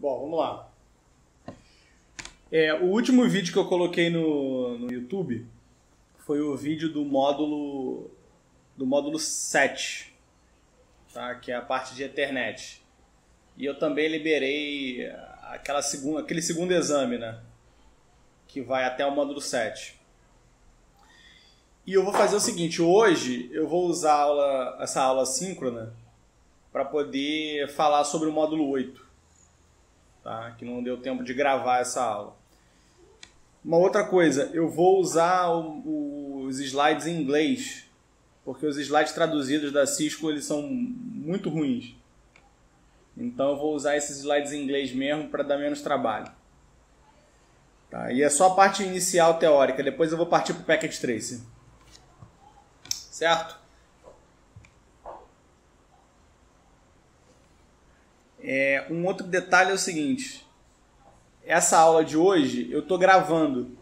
Bom, vamos lá. É, o último vídeo que eu coloquei no, no YouTube foi o vídeo do módulo do módulo 7, tá? que é a parte de Ethernet. E eu também liberei aquela segunda, aquele segundo exame, né? que vai até o módulo 7. E eu vou fazer o seguinte, hoje eu vou usar aula, essa aula síncrona para poder falar sobre o módulo 8, tá? que não deu tempo de gravar essa aula. Uma outra coisa, eu vou usar o, os slides em inglês, porque os slides traduzidos da Cisco eles são muito ruins. Então eu vou usar esses slides em inglês mesmo para dar menos trabalho. Tá? E é só a parte inicial teórica, depois eu vou partir para o Packet Trace. Certo? É, um outro detalhe é o seguinte: essa aula de hoje eu estou gravando,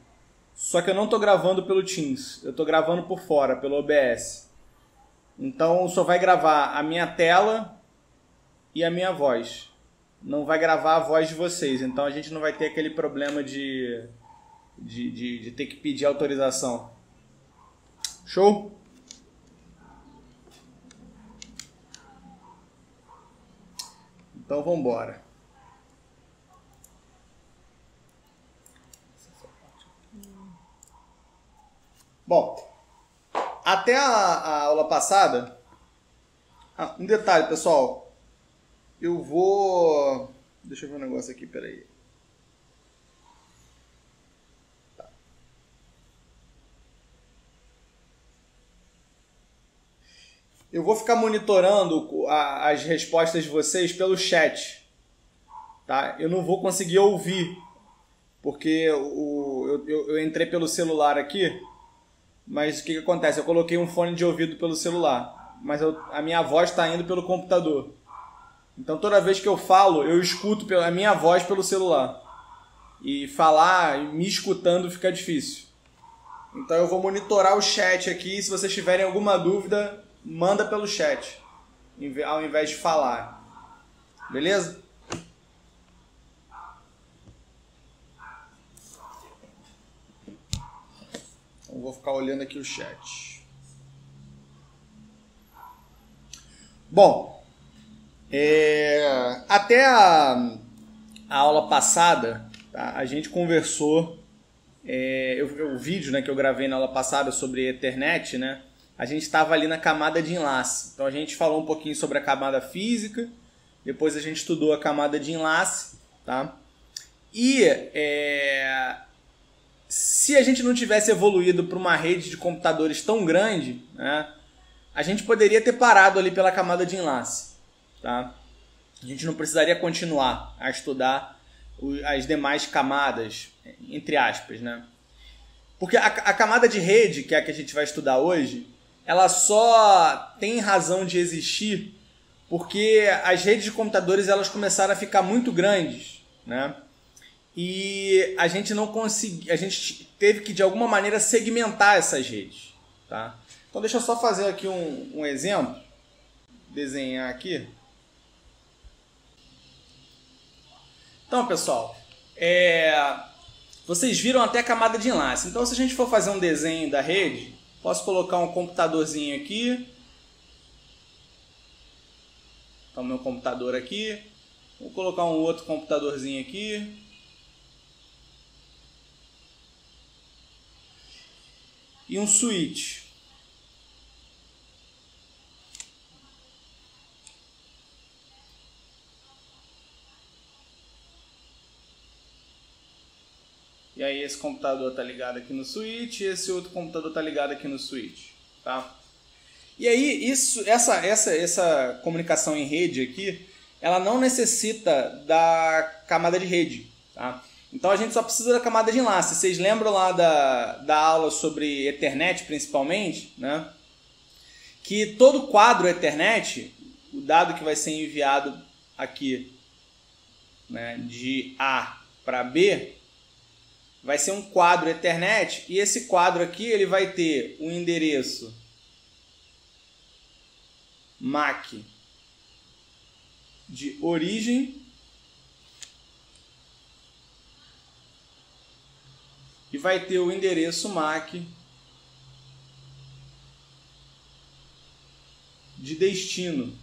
só que eu não estou gravando pelo Teams, eu estou gravando por fora, pelo OBS. Então só vai gravar a minha tela e a minha voz não vai gravar a voz de vocês. Então a gente não vai ter aquele problema de, de, de, de ter que pedir autorização. Show? Então vamos embora. Bom, até a, a aula passada, ah, um detalhe, pessoal, eu vou. Deixa eu ver um negócio aqui, peraí. Eu vou ficar monitorando as respostas de vocês pelo chat. Tá? Eu não vou conseguir ouvir, porque o, eu, eu, eu entrei pelo celular aqui, mas o que, que acontece? Eu coloquei um fone de ouvido pelo celular, mas eu, a minha voz está indo pelo computador. Então toda vez que eu falo, eu escuto a minha voz pelo celular. E falar, me escutando fica difícil. Então eu vou monitorar o chat aqui. Se vocês tiverem alguma dúvida, manda pelo chat, ao invés de falar. Beleza? Então vou ficar olhando aqui o chat. Bom, é, até a, a, aula passada, tá, a gente conversou. É, eu, o vídeo né, que eu gravei na aula passada sobre Ethernet, né, a gente estava ali na camada de enlace. Então a gente falou um pouquinho sobre a camada física, depois a gente estudou a camada de enlace. Tá? E é, se a gente não tivesse evoluído para uma rede de computadores tão grande, né, a gente poderia ter parado ali pela camada de enlace. Tá? A gente não precisaria continuar a estudar as demais camadas, entre aspas, né? Porque a, a camada de rede, que é a que a gente vai estudar hoje, ela só tem razão de existir porque as redes de computadores elas começaram a ficar muito grandes, né? E a gente não conseguiu, a gente teve que de alguma maneira segmentar essas redes, tá? Então deixa eu só fazer aqui um, um exemplo, desenhar aqui. Então, pessoal, é... vocês viram até a camada de enlace. Então, se a gente for fazer um desenho da rede, posso colocar um computadorzinho aqui. Então, meu computador aqui. Vou colocar um outro computadorzinho aqui. E um switch. E aí esse computador está ligado aqui no switch e esse outro computador está ligado aqui no switch, tá? E aí isso, essa, essa, essa comunicação em rede aqui, ela não necessita da camada de rede, tá? Então a gente só precisa da camada de enlace. Vocês lembram lá da, da aula sobre Ethernet, principalmente, né? Que todo quadro Ethernet, o dado que vai ser enviado aqui né, de A para B, vai ser um quadro Ethernet e esse quadro aqui ele vai ter o um endereço MAC de origem e vai ter o endereço MAC de destino.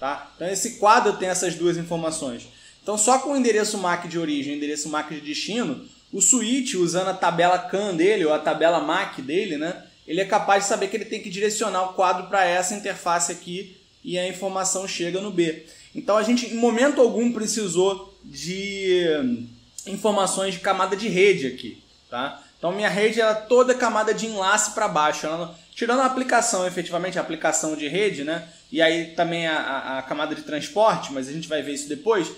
Tá? Então esse quadro tem essas duas informações. Então só com o endereço MAC de origem e endereço MAC de destino, o switch, usando a tabela CAN dele, ou a tabela MAC dele, né, ele é capaz de saber que ele tem que direcionar o quadro para essa interface aqui e a informação chega no B. Então a gente em momento algum precisou de informações de camada de rede aqui, tá? Então minha rede era toda camada de enlace para baixo, não, tirando a aplicação, efetivamente a aplicação de rede, né? E aí também a, a, a camada de transporte, mas a gente vai ver isso depois.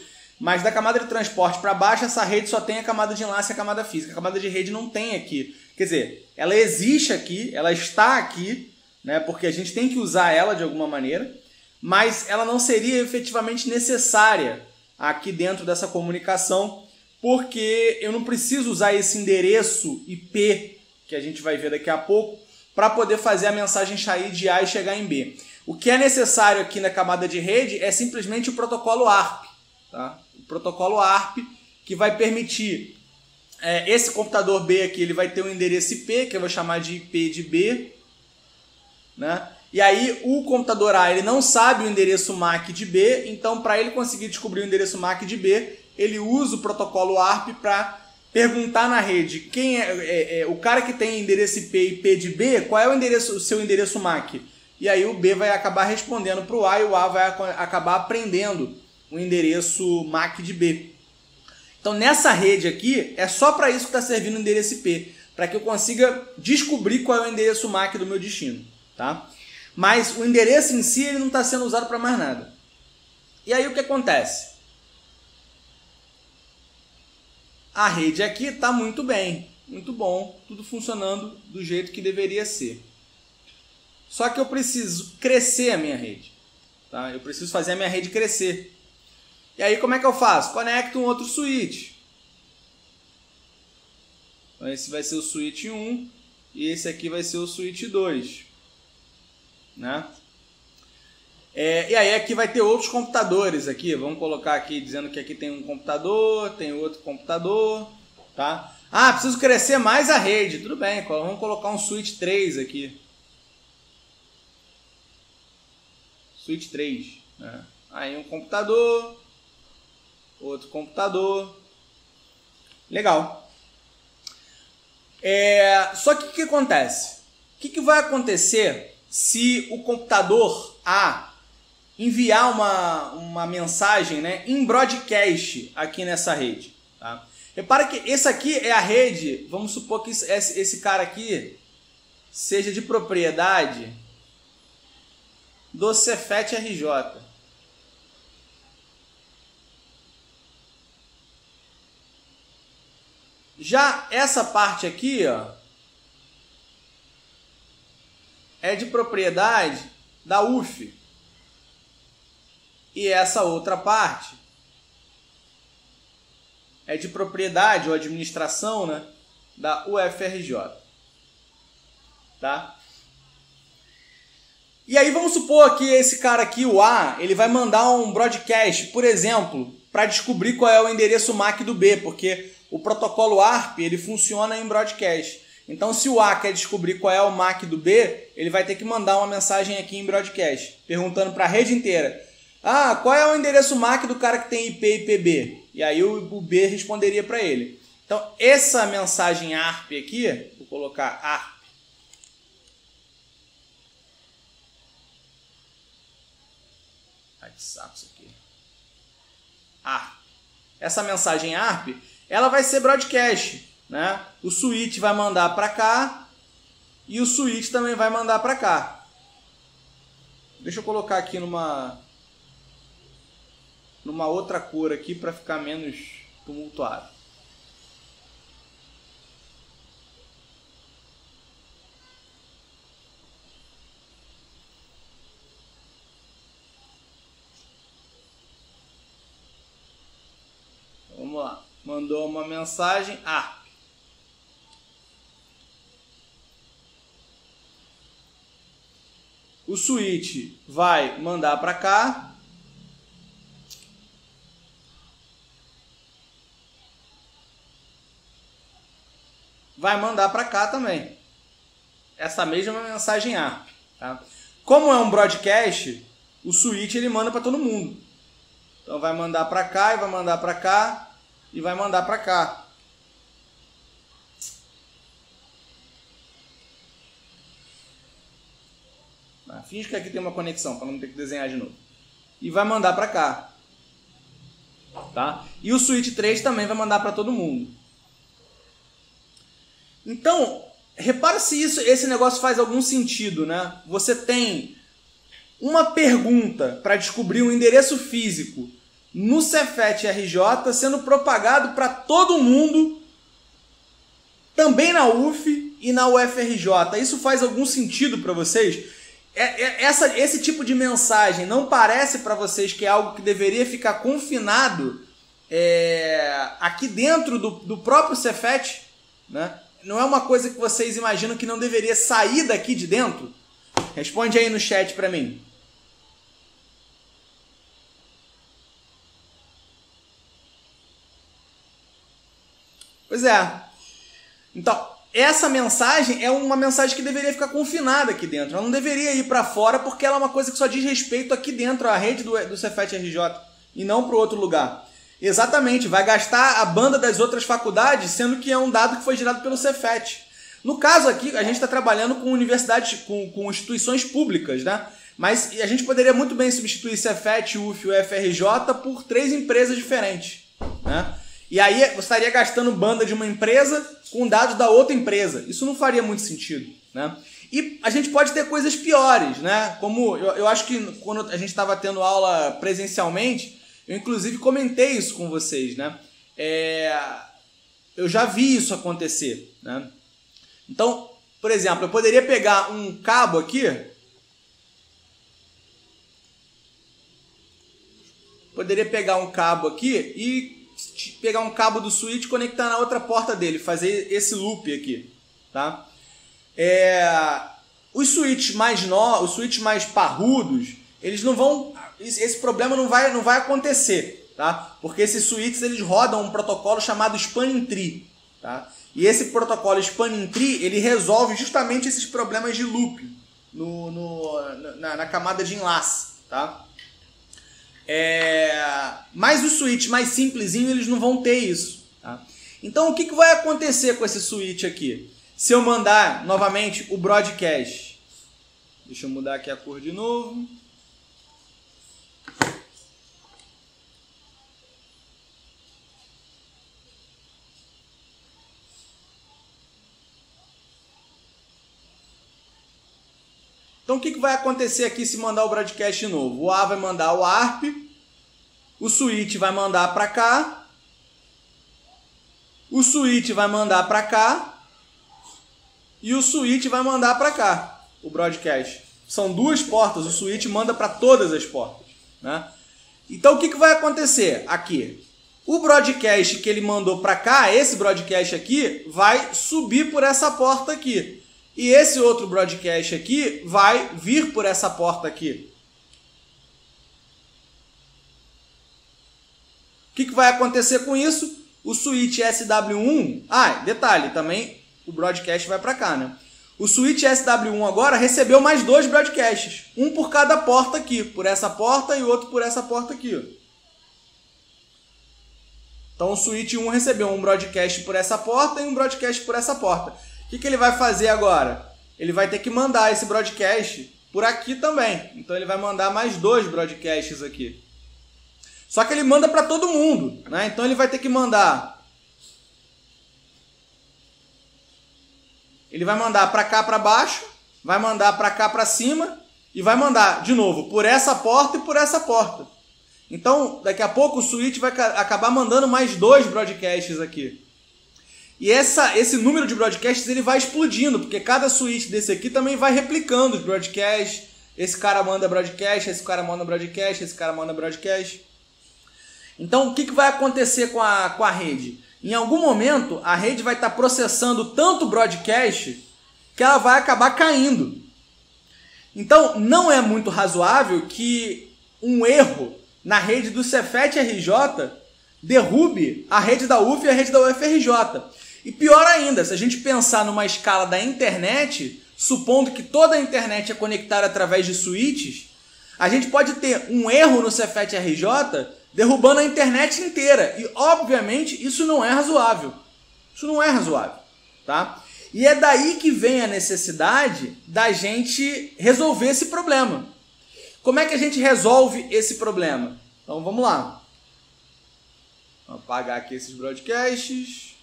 Mas da camada de transporte para baixo, essa rede só tem a camada de enlace e a camada física. A camada de rede não tem aqui. Quer dizer, ela existe aqui, ela está aqui, né? Porque a gente tem que usar ela de alguma maneira mas ela não seria efetivamente necessária aqui dentro dessa comunicação, porque eu não preciso usar esse endereço IP que a gente vai ver daqui a pouco para poder fazer a mensagem sair de A e chegar em B. O que é necessário aqui na camada de rede é simplesmente o protocolo ARP, tá? Protocolo ARP que vai permitir é, esse computador B aqui, ele vai ter um endereço IP que eu vou chamar de IP de B, né? E aí o computador A ele não sabe o endereço MAC de B, então para ele conseguir descobrir o endereço MAC de B, ele usa o protocolo ARP para perguntar na rede quem é, é, é, o cara que tem endereço IP e IP de B, qual é o endereço, o seu endereço MAC? E aí o B vai acabar respondendo para o A e o A vai acabar aprendendo o endereço MAC de B. Então nessa rede aqui é só para isso que está servindo o endereço IP, para que eu consiga descobrir qual é o endereço MAC do meu destino, tá? Mas o endereço em si ele não está sendo usado para mais nada. E aí o que acontece? A rede aqui está muito bem, muito bom, tudo funcionando do jeito que deveria ser. Só que eu preciso crescer a minha rede. Tá? Eu preciso fazer a minha rede crescer. E aí como é que eu faço? Conecto um outro switch. Então, esse vai ser o switch 1 e esse aqui vai ser o switch 2 né? É, e aí aqui vai ter outros computadores aqui, vamos colocar aqui dizendo que aqui tem um computador, tem outro computador, tá? Ah, preciso crescer mais a rede, tudo bem, vamos colocar um switch 3 aqui. Switch 3, né? Aí um computador, outro computador, legal. É, só que o que acontece? O que, que vai acontecer se o computador A enviar uma, uma mensagem né, em broadcast aqui nessa rede. Tá? Repara que esse aqui é a rede, vamos supor que esse, esse cara aqui seja de propriedade do Cefet RJ. Já essa parte aqui, ó, é de propriedade da UF. E essa outra parte é de propriedade ou administração né, da UFRJ. Tá? E aí vamos supor que esse cara aqui, o A, ele vai mandar um broadcast, por exemplo, para descobrir qual é o endereço MAC do B, porque o protocolo ARP ele funciona em broadcast. Então, se o A quer descobrir qual é o MAC do B, ele vai ter que mandar uma mensagem aqui em broadcast, perguntando para a rede inteira: Ah, qual é o endereço MAC do cara que tem IP e IPB? E aí o, B responderia para ele. Então, essa mensagem ARP aqui, vou colocar ARP. Ai, que saco isso aqui. ARP. Essa mensagem ARP, ela vai ser broadcast né? O switch vai mandar para cá e o switch também vai mandar para cá. Deixa eu colocar aqui numa numa outra cor aqui para ficar menos tumultuado. Vamos lá. Mandou uma mensagem. Ah, o switch vai mandar para cá. vai mandar para cá também. Essa mesma mensagem A. Tá? Como é um broadcast, o switch ele manda para todo mundo. Então vai mandar para cá e vai mandar para cá e vai mandar para cá. Ah, finge que aqui tem uma conexão para não ter que desenhar de novo. E vai mandar para cá. Tá? E o switch 3 também vai mandar para todo mundo. Então, repara se isso, esse negócio faz algum sentido, né? Você tem uma pergunta para descobrir um endereço físico no Cefet RJ sendo propagado para todo mundo, também na UF e na UFRJ. Isso faz algum sentido para vocês? É, é, essa, esse tipo de mensagem não parece para vocês que é algo que deveria ficar confinado é, aqui dentro do, do próprio Cefet? Né? Não é uma coisa que vocês imaginam que não deveria sair daqui de dentro? Responde aí no chat para mim. Pois é. Então, essa mensagem é uma mensagem que deveria ficar confinada aqui dentro. Ela não deveria ir para fora porque ela é uma coisa que só diz respeito aqui dentro, à rede do, do Cefet RJ, e não para outro lugar. Exatamente, vai gastar a banda das outras faculdades, sendo que é um dado que foi gerado pelo Cefet. No caso aqui, a gente está trabalhando com universidades, com, com instituições públicas, né? Mas a gente poderia muito bem substituir Cefet, UF e UFRJ por três empresas diferentes, né? E aí você estaria gastando banda de uma empresa com dados da outra empresa. Isso não faria muito sentido, né? E a gente pode ter coisas piores, né? Como eu, eu acho que quando a gente estava tendo aula presencialmente, eu inclusive comentei isso com vocês, né? É, eu já vi isso acontecer, né? Então, por exemplo, eu poderia pegar um cabo aqui, poderia pegar um cabo aqui e pegar um cabo do switch e conectar na outra porta dele, fazer esse loop aqui, tá? É, os switches mais no, os switches mais parrudos, eles não vão, esse problema não vai, não vai acontecer, tá? Porque esses switches eles rodam um protocolo chamado spanning tree, tá? E esse protocolo spanning tree ele resolve justamente esses problemas de loop no, no na, na camada de enlace, tá? É... Mas os switch mais simplesinho eles não vão ter isso. Tá? Então o que, que vai acontecer com esse switch aqui? Se eu mandar novamente o broadcast. Deixa eu mudar aqui a cor de novo. Então o que, que vai acontecer aqui se mandar o broadcast novo? O A vai mandar o ARP, o switch vai mandar para cá, o switch vai mandar para cá e o switch vai mandar para cá o broadcast. São duas portas, o switch manda para todas as portas. Né? Então o que, que vai acontecer aqui? O broadcast que ele mandou para cá, esse broadcast aqui, vai subir por essa porta aqui. E esse outro broadcast aqui vai vir por essa porta aqui. O que, que vai acontecer com isso? O switch SW1, ah, detalhe, também o broadcast vai para cá, né? O switch SW1 agora recebeu mais dois broadcasts, um por cada porta aqui, por essa porta e outro por essa porta aqui. Então o switch 1 recebeu um broadcast por essa porta e um broadcast por essa porta. Que, que ele vai fazer agora? Ele vai ter que mandar esse broadcast por aqui também. Então ele vai mandar mais dois broadcasts aqui. Só que ele manda para todo mundo, né? Então ele vai ter que mandar Ele vai mandar para cá para baixo, vai mandar para cá para cima e vai mandar de novo por essa porta e por essa porta. Então, daqui a pouco o switch vai acabar mandando mais dois broadcasts aqui. E essa, esse número de broadcasts ele vai explodindo, porque cada switch desse aqui também vai replicando os broadcasts. Esse cara manda broadcast, esse cara manda broadcast, esse cara manda broadcast. Então, o que, que vai acontecer com a, com a rede? Em algum momento, a rede vai estar tá processando tanto broadcast que ela vai acabar caindo. Então, não é muito razoável que um erro na rede do Cefet RJ derrube a rede da UF e a rede da UFRJ. E pior ainda, se a gente pensar numa escala da internet, supondo que toda a internet é conectada através de switches, a gente pode ter um erro no Cefet RJ derrubando a internet inteira. E, obviamente, isso não é razoável. Isso não é razoável, tá? E é daí que vem a necessidade da gente resolver esse problema. Como é que a gente resolve esse problema? Então vamos lá. Vou apagar aqui esses broadcasts.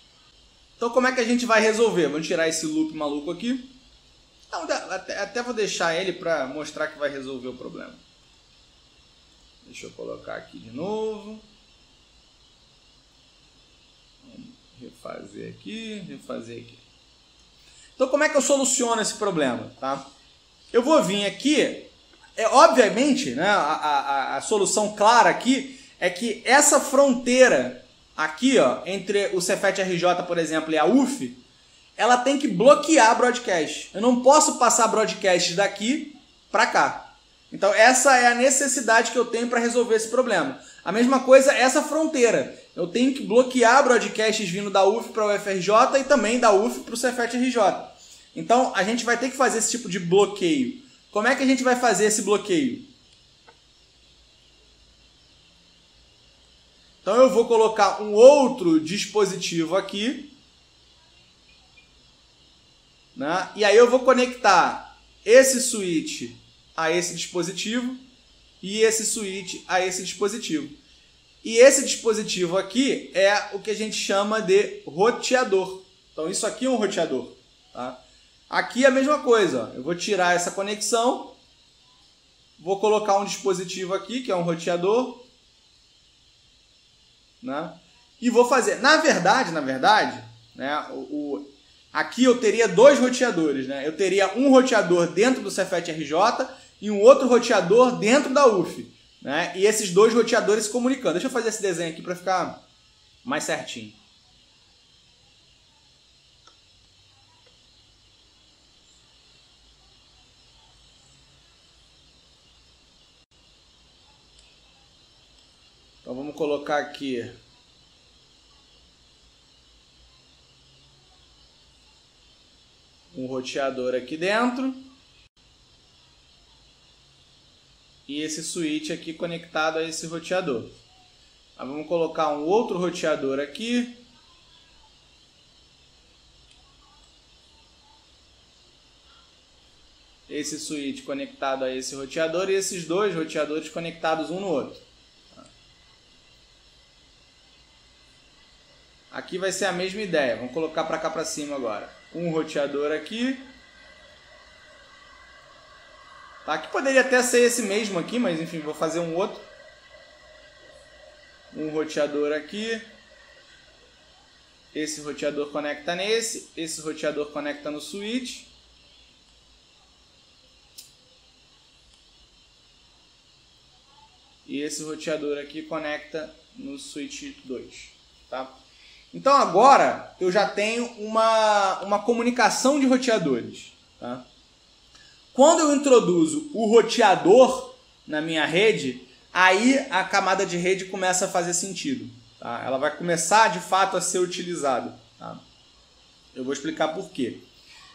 Então como é que a gente vai resolver? Vamos tirar esse loop maluco aqui. Não, até, até vou deixar ele para mostrar que vai resolver o problema. Deixa eu colocar aqui de novo. Vamos refazer aqui, refazer aqui. Então como é que eu soluciono esse problema? Tá? Eu vou vir aqui, é obviamente, né, a, a, a solução clara aqui é que essa fronteira aqui, ó, entre o Cefet RJ, por exemplo, e a UF, ela tem que bloquear broadcast. Eu não posso passar broadcast daqui para cá. Então essa é a necessidade que eu tenho para resolver esse problema. A mesma coisa essa fronteira. Eu tenho que bloquear broadcasts vindo da UF para o UFRJ e também da UF para o Cefet RJ. Então a gente vai ter que fazer esse tipo de bloqueio. Como é que a gente vai fazer esse bloqueio? Então eu vou colocar um outro dispositivo aqui. Né? E aí eu vou conectar esse switch a esse dispositivo e esse switch a esse dispositivo. E esse dispositivo aqui é o que a gente chama de roteador. Então isso aqui é um roteador. Tá? Aqui é a mesma coisa. Eu vou tirar essa conexão, vou colocar um dispositivo aqui que é um roteador, né? E vou fazer. Na verdade, na verdade, né? O, o aqui eu teria dois roteadores, né? Eu teria um roteador dentro do Cefet RJ e um outro roteador dentro da UF. Né? E esses dois roteadores se comunicando. Deixa eu fazer esse desenho aqui para ficar mais certinho. Colocar aqui um roteador aqui dentro. e esse switch aqui conectado a esse roteador. Aí vamos colocar um outro roteador aqui. Esse switch conectado a esse roteador e esses dois roteadores conectados um no outro. Aqui vai ser a mesma ideia. Vamos colocar para cá para cima agora. Um roteador aqui Tá? Que poderia até ser esse mesmo aqui, mas enfim, vou fazer um outro. Um roteador aqui. Esse roteador conecta nesse, esse roteador conecta no switch. E esse roteador aqui conecta no switch 2, tá? Então agora eu já tenho uma, uma comunicação de roteadores, tá? Quando eu introduzo o roteador na minha rede, aí a camada de rede começa a fazer sentido. Tá? Ela vai começar de fato a ser utilizada. Tá? Eu vou explicar por quê.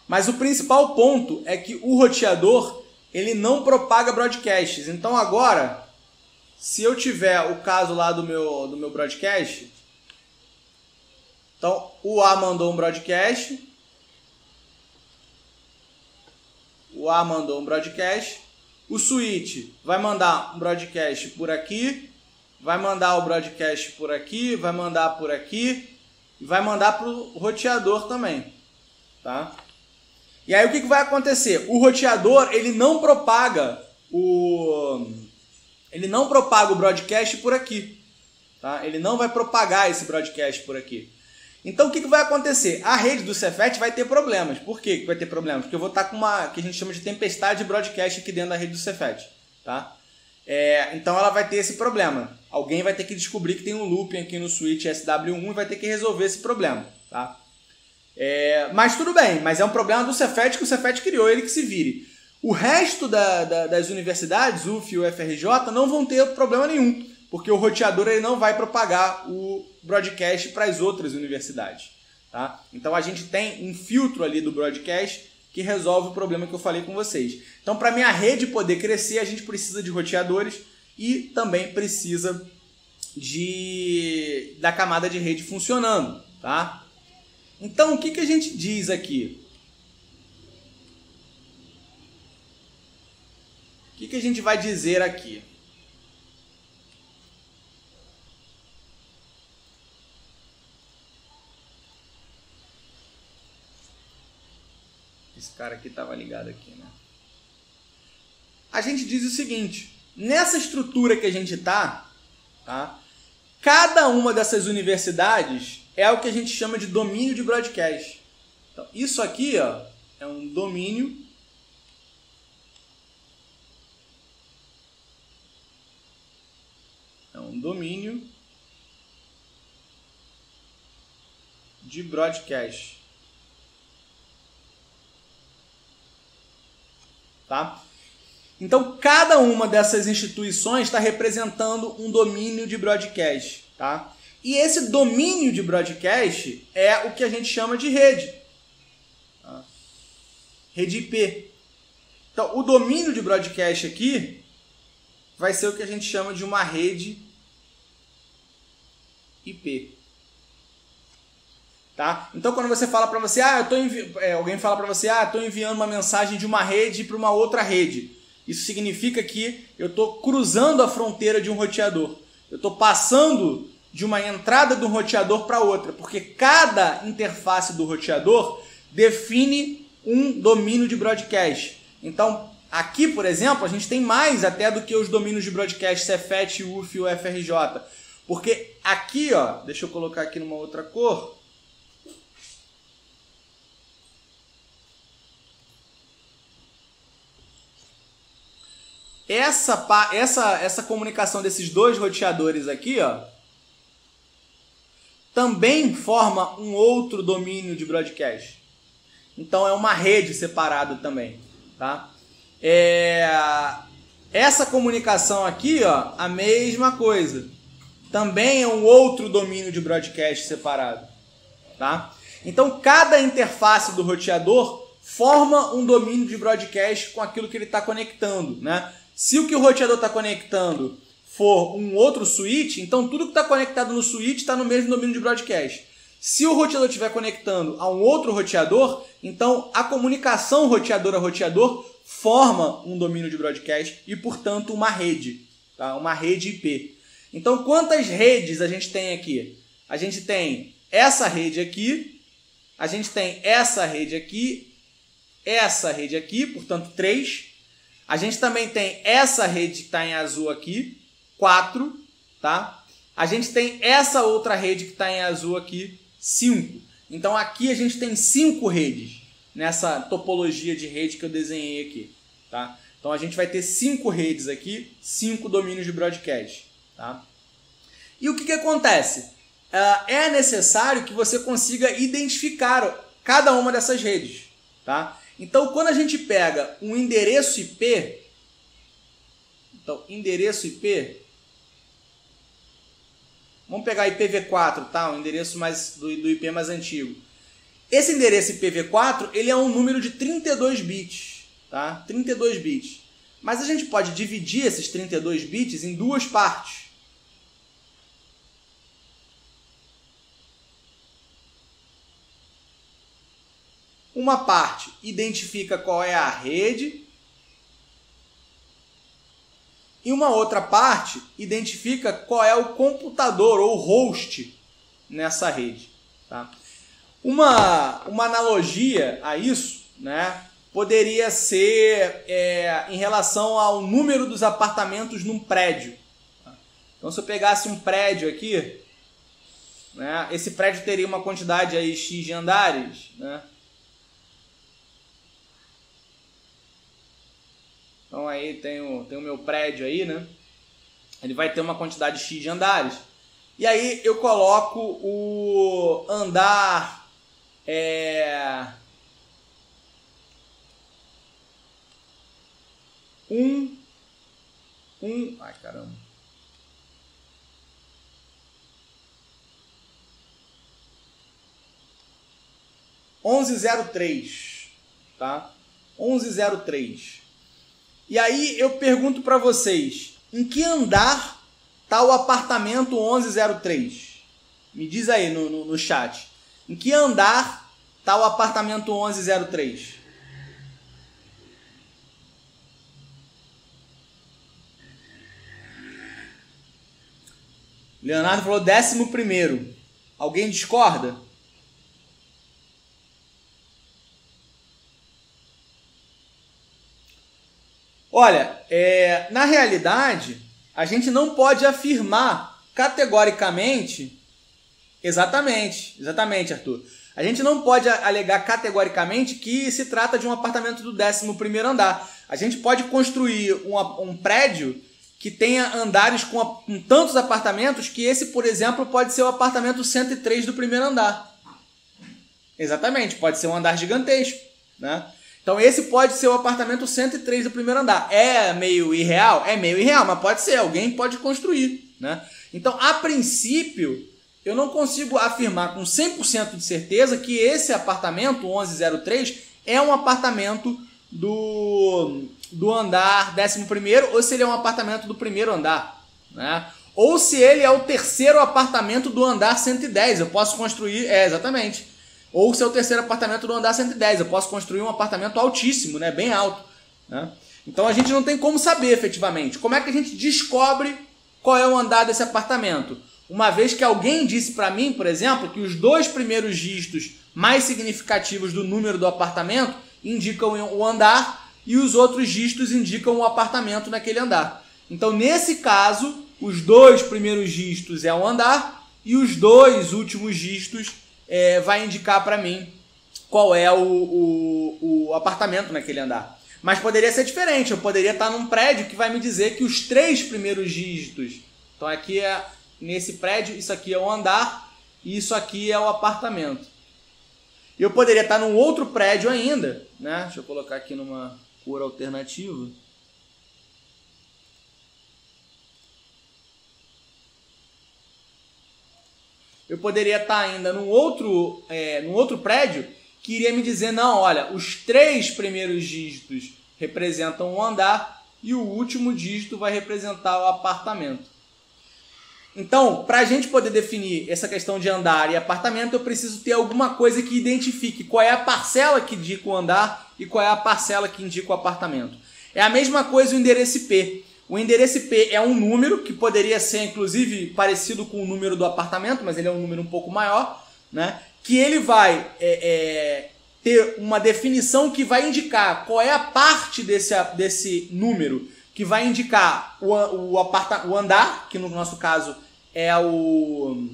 Mas o principal ponto é que o roteador ele não propaga broadcasts. Então agora, se eu tiver o caso lá do meu, do meu broadcast, então o A mandou um broadcast, o A mandou um broadcast, o switch vai mandar um broadcast por aqui, vai mandar o broadcast por aqui, vai mandar por aqui e vai mandar para o roteador também, tá? E aí o que, que vai acontecer? O roteador ele não propaga o ele não propaga o broadcast por aqui, tá? Ele não vai propagar esse broadcast por aqui. Então o que, que vai acontecer? A rede do Cefet vai ter problemas. Por que, vai ter problemas? Porque eu vou estar com uma que a gente chama de tempestade de broadcast aqui dentro da rede do Cefet. Tá? É, então ela vai ter esse problema. Alguém vai ter que descobrir que tem um looping aqui no switch SW1 e vai ter que resolver esse problema. Tá? É, mas tudo bem, mas é um problema do Cefet que o Cefet criou, ele que se vire. O resto da, da, das universidades, UF e UFRJ, não vão ter problema nenhum porque o roteador ele não vai propagar o broadcast para as outras universidades. Tá? Então a gente tem um filtro ali do broadcast que resolve o problema que eu falei com vocês. Então, para minha rede poder crescer, a gente precisa de roteadores e também precisa de da camada de rede funcionando, tá? Então, o que, que a gente diz aqui? O que, que a gente vai dizer aqui? Esse cara aqui estava ligado aqui, né? A gente diz o seguinte: nessa estrutura que a gente tá, tá? Cada uma dessas universidades é o que a gente chama de domínio de broadcast. Então, isso aqui, ó, é um domínio é um domínio de broadcast. Tá? Então, cada uma dessas instituições está representando um domínio de broadcast. Tá? E esse domínio de broadcast é o que a gente chama de rede. Tá? Rede IP. Então, o domínio de broadcast aqui vai ser o que a gente chama de uma rede IP. Tá? Então quando você fala para você, ah, eu tô é, alguém fala para você, ah, estou enviando uma mensagem de uma rede para uma outra rede. Isso significa que eu estou cruzando a fronteira de um roteador. Eu estou passando de uma entrada do roteador para outra, porque cada interface do roteador define um domínio de broadcast. Então, aqui, por exemplo, a gente tem mais até do que os domínios de broadcast Cefet, UF e o FRJ. Porque aqui, ó, deixa eu colocar aqui numa outra cor, essa, essa, essa comunicação desses dois roteadores aqui, ó, também forma um outro domínio de broadcast. Então é uma rede separada também, tá? É, essa comunicação aqui, ó, a mesma coisa. Também é um outro domínio de broadcast separado, tá? Então cada interface do roteador forma um domínio de broadcast com aquilo que ele está conectando, né? Se o que o roteador está conectando for um outro switch, então tudo que está conectado no switch está no mesmo domínio de broadcast. Se o roteador estiver conectando a um outro roteador, então a comunicação roteador a roteador forma um domínio de broadcast e, portanto, uma rede, tá? uma rede IP. Então, quantas redes a gente tem aqui? A gente tem essa rede aqui, a gente tem essa rede aqui, essa rede aqui, portanto, três. A gente também tem essa rede que está em azul aqui, 4, tá? A gente tem essa outra rede que está em azul aqui, 5. Então aqui a gente tem cinco redes nessa topologia de rede que eu desenhei aqui, tá? Então a gente vai ter cinco redes aqui, cinco domínios de broadcast, tá? E o que, que acontece? Uh, é necessário que você consiga identificar cada uma dessas redes, tá? Então, quando a gente pega um endereço IP, então, endereço IP, vamos pegar IPv4, tá? O endereço mais do, do IP mais antigo. Esse endereço IPv4, ele é um número de 32 bits, tá? 32 bits. Mas a gente pode dividir esses 32 bits em duas partes. Uma parte identifica qual é a rede e uma outra parte identifica qual é o computador ou host nessa rede. Tá? Uma, uma analogia a isso né, poderia ser é, em relação ao número dos apartamentos num prédio. Tá? Então, se eu pegasse um prédio aqui, né, esse prédio teria uma quantidade aí X de andares, né? Então aí tem o, tem o meu prédio aí, né? Ele vai ter uma quantidade X de andares. E aí eu coloco o andar é, um um ai caramba 1103, tá? 1103. E aí eu pergunto para vocês, em que andar está o apartamento 1103? Me diz aí no, no, no chat. Em que andar está o apartamento 1103? Leonardo falou décimo primeiro. Alguém discorda? Olha, é, na realidade, a gente não pode afirmar categoricamente. Exatamente, exatamente, Arthur. A gente não pode alegar categoricamente que se trata de um apartamento do 11 andar. A gente pode construir um, prédio que tenha andares com, com, tantos apartamentos que esse, por exemplo, pode ser o apartamento 103 do primeiro andar. Exatamente, pode ser um andar gigantesco. Né? Então esse pode ser o apartamento 103 do primeiro andar. É meio irreal? É meio irreal, mas pode ser, alguém pode construir, né? Então, a princípio, eu não consigo afirmar com 100% de certeza que esse apartamento 1103 é um apartamento do, do andar 11 ou se ele é um apartamento do primeiro andar, né? Ou se ele é o terceiro apartamento do andar 110. Eu posso construir, é exatamente ou se é terceiro apartamento do andar 110. Eu posso construir um apartamento altíssimo, né? bem alto. Né? Então a gente não tem como saber efetivamente. Como é que a gente descobre qual é o andar desse apartamento? Uma vez que alguém disse para mim, por exemplo, que os dois primeiros dígitos mais significativos do número do apartamento indicam o andar e os outros dígitos indicam o apartamento naquele andar. Então, nesse caso, os dois primeiros dígitos é o andar e os dois últimos dígitos é, vai indicar para mim qual é o, o, o apartamento naquele andar. Mas poderia ser diferente, eu poderia estar num prédio que vai me dizer que os três primeiros dígitos. Então aqui é nesse prédio, isso aqui é o andar e isso aqui é o apartamento. Eu poderia estar num outro prédio ainda, né? Deixa eu colocar aqui numa cor alternativa. Eu poderia estar ainda num outro, é, num outro prédio que iria me dizer, não, olha, os três primeiros dígitos representam o andar e o último dígito vai representar o apartamento. Então, para a gente poder definir essa questão de andar e apartamento, eu preciso ter alguma coisa que identifique qual é a parcela que indica o andar e qual é a parcela que indica o apartamento. É a mesma coisa o endereço IP. O endereço IP é um número que poderia ser inclusive parecido com o número do apartamento, mas ele é um número um pouco maior, né? Que ele vai é, é, ter uma definição que vai indicar qual é a parte desse, desse número que vai indicar o, o, aparta, o andar, que no nosso caso é o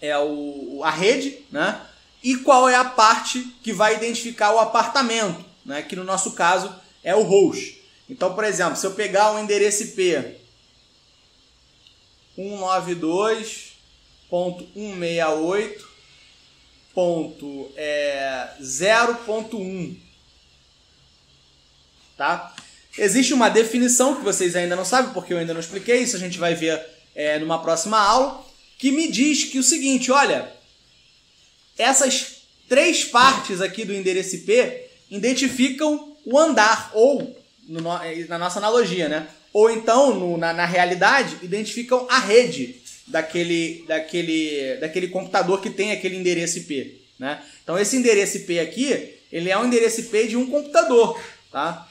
é o, a rede, né? E qual é a parte que vai identificar o apartamento, né? Que no nosso caso é o host. Então, por exemplo, se eu pegar o endereço IP 192.168.0.1, tá? Existe uma definição que vocês ainda não sabem, porque eu ainda não expliquei, isso a gente vai ver é, numa próxima aula, que me diz que o seguinte, olha, essas três partes aqui do endereço IP identificam o andar ou no, na nossa analogia, né? Ou então, no, na, na realidade, identificam a rede daquele, daquele, daquele computador que tem aquele endereço IP. Né? Então, esse endereço IP aqui, ele é um endereço IP de um computador. Tá?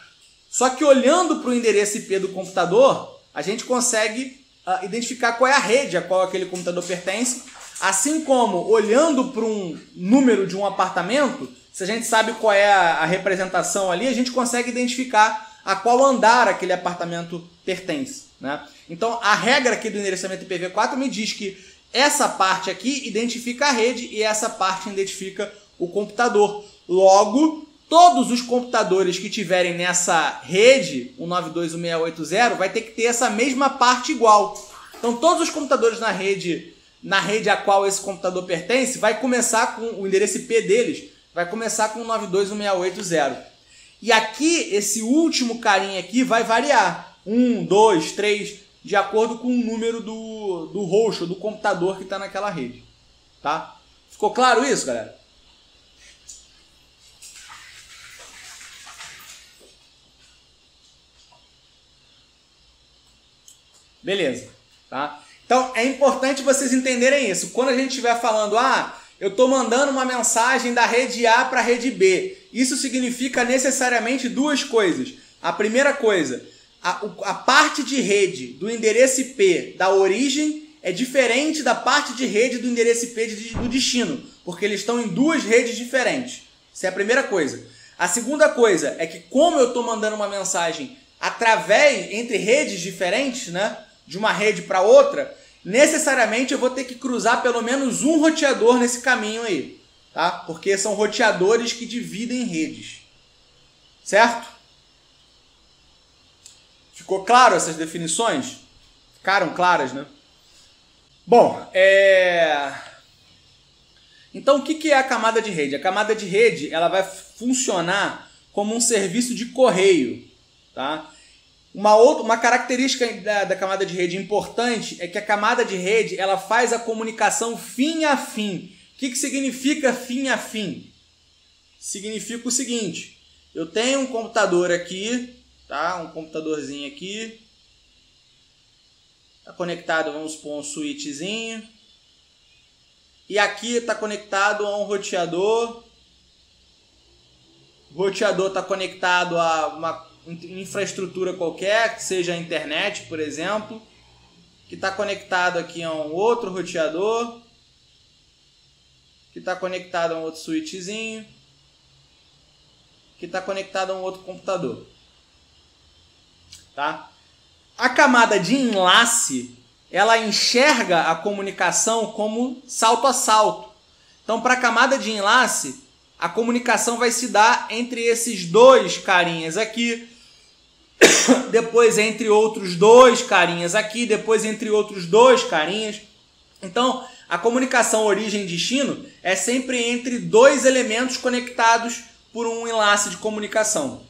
Só que olhando para o endereço IP do computador, a gente consegue uh, identificar qual é a rede a qual aquele computador pertence, assim como olhando para um número de um apartamento, se a gente sabe qual é a, a representação ali, a gente consegue identificar a qual andar aquele apartamento pertence. Né? Então, a regra aqui do endereçamento IPv4 me diz que essa parte aqui identifica a rede e essa parte identifica o computador. Logo, todos os computadores que tiverem nessa rede 192.168.0 vai ter que ter essa mesma parte igual. Então, todos os computadores na rede na rede a qual esse computador pertence vai começar com o endereço IP deles vai começar com 192.168.0. E aqui, esse último carinha aqui vai variar. 1, 2, 3, de acordo com o número do, do roxo, do computador que está naquela rede. Tá? Ficou claro isso, galera? Beleza, tá? Então é importante vocês entenderem isso. Quando a gente estiver falando, ah, eu estou mandando uma mensagem da rede A para a rede B, isso significa necessariamente duas coisas. A primeira coisa, a, a parte de rede do endereço IP da origem é diferente da parte de rede do endereço IP de, do destino, porque eles estão em duas redes diferentes. Isso é a primeira coisa. A segunda coisa é que como eu estou mandando uma mensagem através entre redes diferentes, né, de uma rede para outra, necessariamente eu vou ter que cruzar pelo menos um roteador nesse caminho aí, tá? Porque são roteadores que dividem redes. Certo? Ficou claro essas definições? Ficaram claras, né? Bom, é... Então, o que é a camada de rede? A camada de rede ela vai funcionar como um serviço de correio. Tá? Uma, outra, uma característica da, da, camada de rede importante é que a camada de rede ela faz a comunicação fim a fim. O que, que significa fim a fim? Significa o seguinte: eu tenho um computador aqui, tá? um computadorzinho aqui, está conectado, vamos supor, um switchzinho e aqui está conectado a um roteador. O roteador está conectado a uma infraestrutura qualquer, que seja a internet, por exemplo. Que está conectado aqui a um outro roteador. Que está conectado a um outro switchzinho. Que está conectado a um outro computador. Tá? A camada de enlace ela enxerga a comunicação como salto a salto. Então, para a camada de enlace, a comunicação vai se dar entre esses dois carinhas aqui, depois entre outros dois carinhas aqui, depois entre outros dois carinhas. Então, a comunicação origem-destino é sempre entre dois elementos conectados por um enlace de comunicação.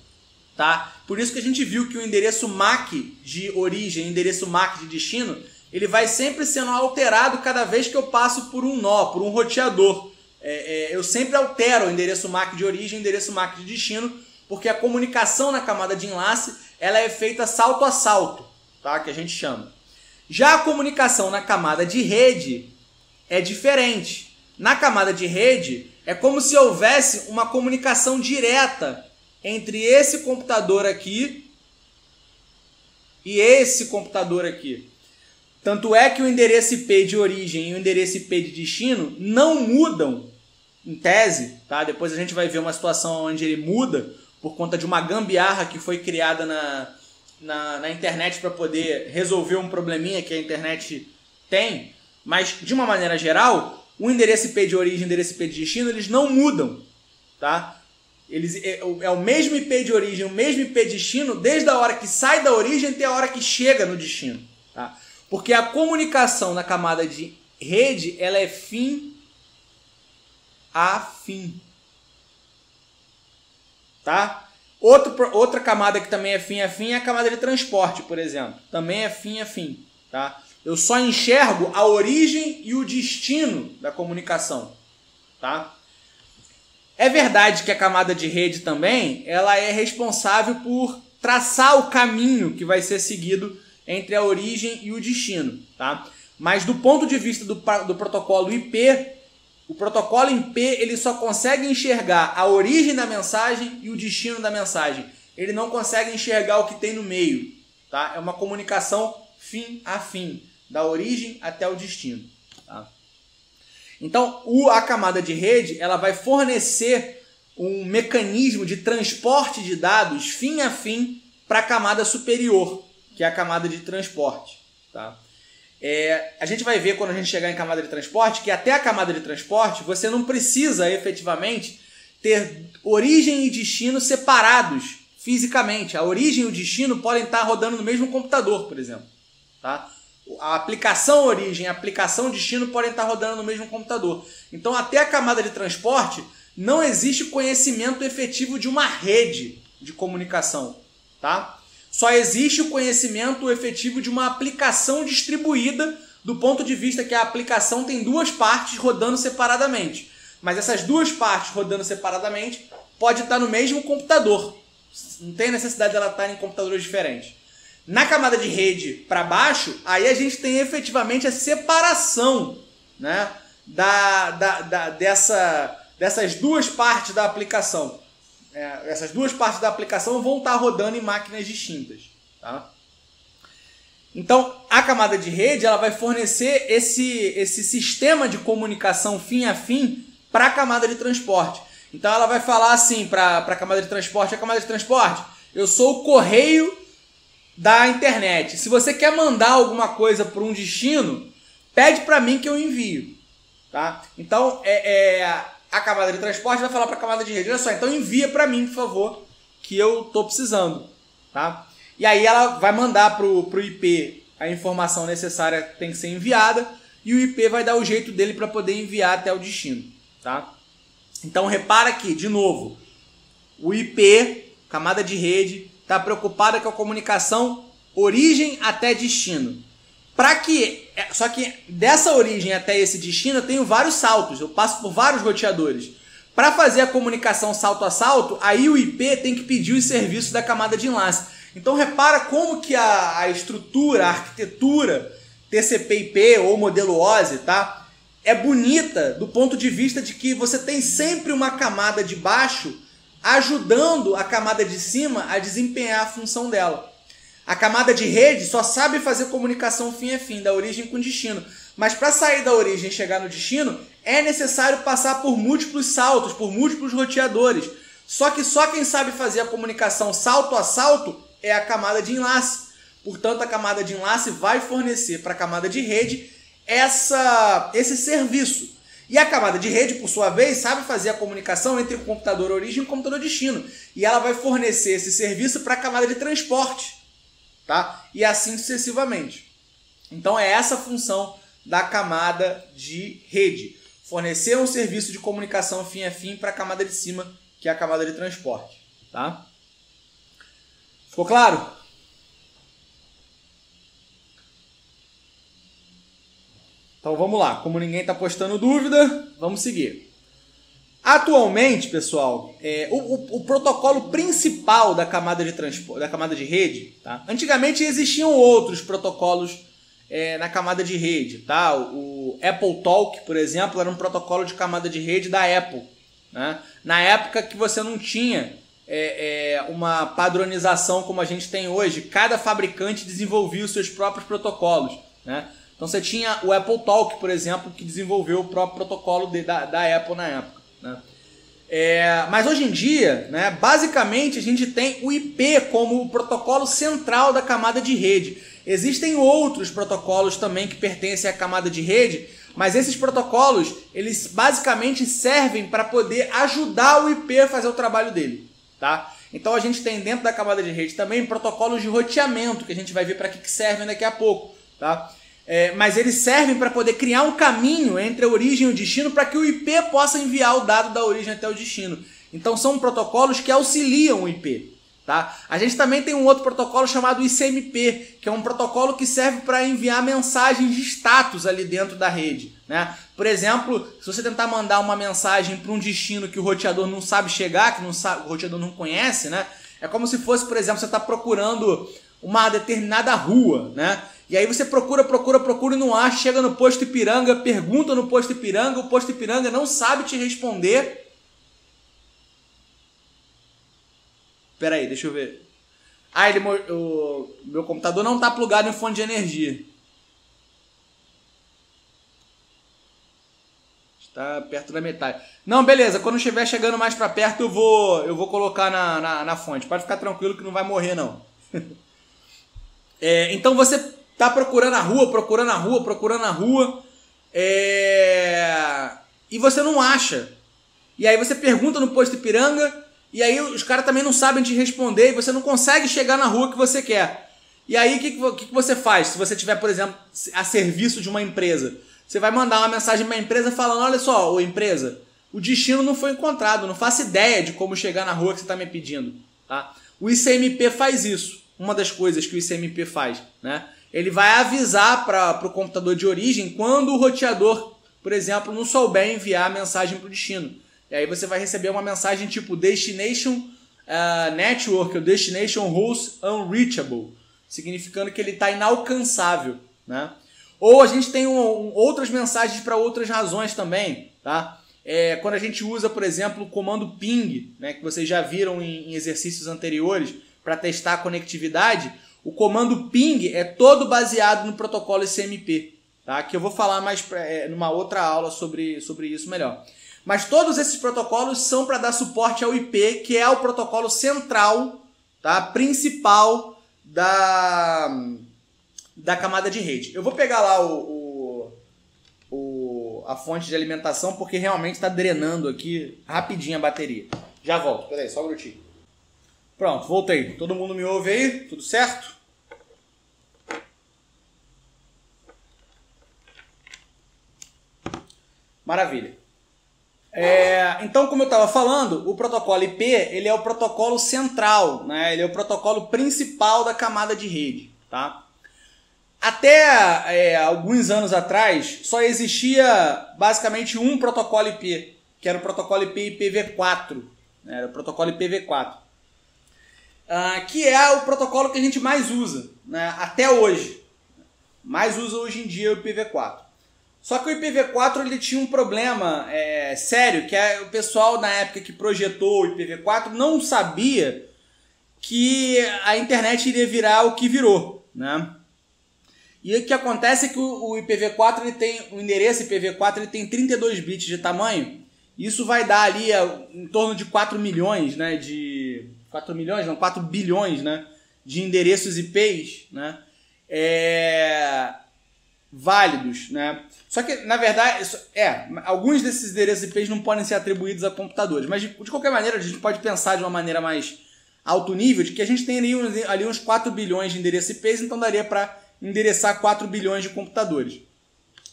Tá? Por isso que a gente viu que o endereço MAC de origem endereço MAC de destino ele vai sempre sendo alterado cada vez que eu passo por um nó, por um roteador. É, é, eu sempre altero o endereço MAC de origem endereço MAC de destino, porque a comunicação na camada de enlace ela é feita salto a salto, tá? que a gente chama. Já a comunicação na camada de rede é diferente. Na camada de rede, é como se houvesse uma comunicação direta entre esse computador aqui e esse computador aqui. Tanto é que o endereço IP de origem e o endereço IP de destino não mudam em tese, tá? Depois a gente vai ver uma situação onde ele muda por conta de uma gambiarra que foi criada na, na, na internet para poder resolver um probleminha que a internet tem. Mas, de uma maneira geral, o endereço IP de origem e o endereço IP de destino, eles não mudam, tá? Eles, é, é o mesmo IP de origem, o mesmo IP de destino, desde a hora que sai da origem até a hora que chega no destino, tá? Porque a comunicação na camada de rede, ela é fim a fim. Tá? Outro, outra camada que também é fim a fim é a camada de transporte, por exemplo. Também é fim a fim. Tá? Eu só enxergo a origem e o destino da comunicação. Tá? É verdade que a camada de rede também ela é responsável por traçar o caminho que vai ser seguido entre a origem e o destino, tá? Mas do ponto de vista do, do protocolo IP, o protocolo IP ele só consegue enxergar a origem da mensagem e o destino da mensagem. Ele não consegue enxergar o que tem no meio, tá? É uma comunicação fim a fim, da origem até o destino, tá? Então, a camada de rede ela vai fornecer um mecanismo de transporte de dados fim a fim para a camada superior, que é a camada de transporte. Tá? É, a gente vai ver quando a gente chegar em camada de transporte que até a camada de transporte você não precisa efetivamente ter origem e destino separados fisicamente. A origem e o destino podem estar rodando no mesmo computador, por exemplo. Tá? A aplicação origem a aplicação destino podem estar rodando no mesmo computador. Então, até a camada de transporte, não existe conhecimento efetivo de uma rede de comunicação. Tá? Só existe o conhecimento efetivo de uma aplicação distribuída do ponto de vista que a aplicação tem duas partes rodando separadamente. Mas essas duas partes rodando separadamente pode estar no mesmo computador. Não tem necessidade dela estar em computadores diferentes. Na camada de rede para baixo, aí a gente tem efetivamente a separação né, da, da, da, dessa, dessas duas partes da aplicação. É, essas duas partes da aplicação vão estar rodando em máquinas distintas. Tá? Então, a camada de rede ela vai fornecer esse, esse sistema de comunicação fim a fim para a camada de transporte. Então, ela vai falar assim para a camada de transporte: a camada de transporte, eu sou o correio da internet. Se você quer mandar alguma coisa para um destino, pede para mim que eu envio. Tá? Então, é, é, a camada de transporte vai falar para a camada de rede: olha só, então envia para mim, por favor, que eu estou precisando. Tá? E aí ela vai mandar para o IP a informação necessária que tem que ser enviada e o IP vai dar o jeito dele para poder enviar até o destino. Tá? Então repara aqui, de novo, o IP, camada de rede, está preocupada com a comunicação origem até destino. Para que, só que dessa origem até esse destino eu tenho vários saltos, eu passo por vários roteadores. Para fazer a comunicação salto a salto, aí o IP tem que pedir os serviços da camada de enlace. Então repara como que a, a estrutura, a arquitetura TCP/IP ou modelo OSI, tá? É bonita do ponto de vista de que você tem sempre uma camada de baixo ajudando a camada de cima a desempenhar a função dela. A camada de rede só sabe fazer comunicação fim a fim, da origem com destino. Mas para sair da origem e chegar no destino, é necessário passar por múltiplos saltos, por múltiplos roteadores. Só que só quem sabe fazer a comunicação salto a salto é a camada de enlace. Portanto, a camada de enlace vai fornecer para a camada de rede essa, esse serviço. E a camada de rede, por sua vez, sabe fazer a comunicação entre o computador origem e o computador destino. E ela vai fornecer esse serviço para a camada de transporte. Tá? E assim sucessivamente. Então é essa função da camada de rede. Fornecer um serviço de comunicação fim a fim para a camada de cima, que é a camada de transporte. Tá? Ficou claro? Então vamos lá, como ninguém está postando dúvida, vamos seguir. Atualmente, pessoal, é, o, o, o, protocolo principal da camada de transporte, da camada de rede, tá? Antigamente existiam outros protocolos é, na camada de rede, tá? O, o Apple Talk, por exemplo, era um protocolo de camada de rede da Apple, né? Na época que você não tinha é, é, uma padronização como a gente tem hoje, cada fabricante desenvolvia os seus próprios protocolos, né? Então você tinha o Apple Talk, por exemplo, que desenvolveu o próprio protocolo de, da, da Apple na época. Né? É, mas hoje em dia, né, basicamente, a gente tem o IP como o protocolo central da camada de rede. Existem outros protocolos também que pertencem à camada de rede, mas esses protocolos, eles basicamente servem para poder ajudar o IP a fazer o trabalho dele. Tá? Então a gente tem dentro da camada de rede também protocolos de roteamento, que a gente vai ver para que, que servem daqui a pouco. Tá? É, mas eles servem para poder criar um caminho entre a origem e o destino para que o IP possa enviar o dado da origem até o destino. Então são protocolos que auxiliam o IP. Tá? A gente também tem um outro protocolo chamado ICMP, que é um protocolo que serve para enviar mensagens de status ali dentro da rede. Né? Por exemplo, se você tentar mandar uma mensagem para um destino que o roteador não sabe chegar, que não sabe, o roteador não conhece, né? é como se fosse, por exemplo, você está procurando uma determinada rua, né? E aí você procura, procura, procura e não acha, chega no posto Ipiranga, pergunta no posto Ipiranga, o posto Ipiranga não sabe te responder. Espera aí, deixa eu ver. Ah, ele, o meu computador não está plugado em fonte de energia. Está perto da metade. Não, beleza. Quando estiver chegando mais para perto, eu vou, eu vou colocar na, na, na fonte. Pode ficar tranquilo que não vai morrer, não. é, então você tá procurando a rua, procurando a rua, procurando a rua, é... e você não acha. E aí você pergunta no posto Ipiranga, e aí os caras também não sabem te responder, e você não consegue chegar na rua que você quer. E aí o que, que, que você faz? Se você tiver, por exemplo, a serviço de uma empresa, você vai mandar uma mensagem para a empresa falando: olha só, ô empresa, o destino não foi encontrado, não faço ideia de como chegar na rua que você está me pedindo. Tá? O ICMP faz isso. Uma das coisas que o ICMP faz, né? Ele vai avisar para o computador de origem quando o roteador, por exemplo, não souber enviar a mensagem para o destino. E aí você vai receber uma mensagem tipo Destination uh, Network ou Destination Host Unreachable. significando que ele está inalcançável, né? Ou a gente tem um, um, outras mensagens para outras razões também, tá? É, quando a gente usa, por exemplo, o comando ping, né, que vocês já viram em, em exercícios anteriores para testar a conectividade, o comando ping é todo baseado no protocolo ICMP, tá? Que eu vou falar mais é, numa outra aula sobre, sobre isso melhor. Mas todos esses protocolos são para dar suporte ao IP, que é o protocolo central, tá? Principal da da camada de rede. Eu vou pegar lá o, o, o a fonte de alimentação porque realmente está drenando aqui rapidinho a bateria. Já volto, peraí, só um minutinho. Pronto, voltei. Todo mundo me ouve aí? Tudo certo? Maravilha. É, então, como eu estava falando, o protocolo IP ele é o protocolo central, né? ele é o protocolo principal da camada de rede. Tá? Até é, alguns anos atrás, só existia basicamente um protocolo IP, que era o protocolo IP IPv4. Né? Era o protocolo IPv4. Uh, ah, que é o protocolo que a gente mais usa, né? até hoje. Mais usa hoje em dia o IPv4. Só que o IPv4 ele tinha um problema é, sério, que é o pessoal na época que projetou o IPv4 não sabia que a internet iria virar o que virou, né? E o que acontece é que o, IPv4 ele tem o endereço IPv4 ele tem 32 bits de tamanho. Isso vai dar ali em torno de 4 milhões, né, de 4 milhões, não, 4 bilhões, né, de endereços IPs, né? É, válidos, né? Só que, na verdade, é, alguns desses endereços IPs não podem ser atribuídos a computadores, mas de, de, qualquer maneira a gente pode pensar de uma maneira mais alto nível, de que a gente tem ali, ali uns 4 bilhões de endereços IPs, então daria para endereçar 4 bilhões de computadores.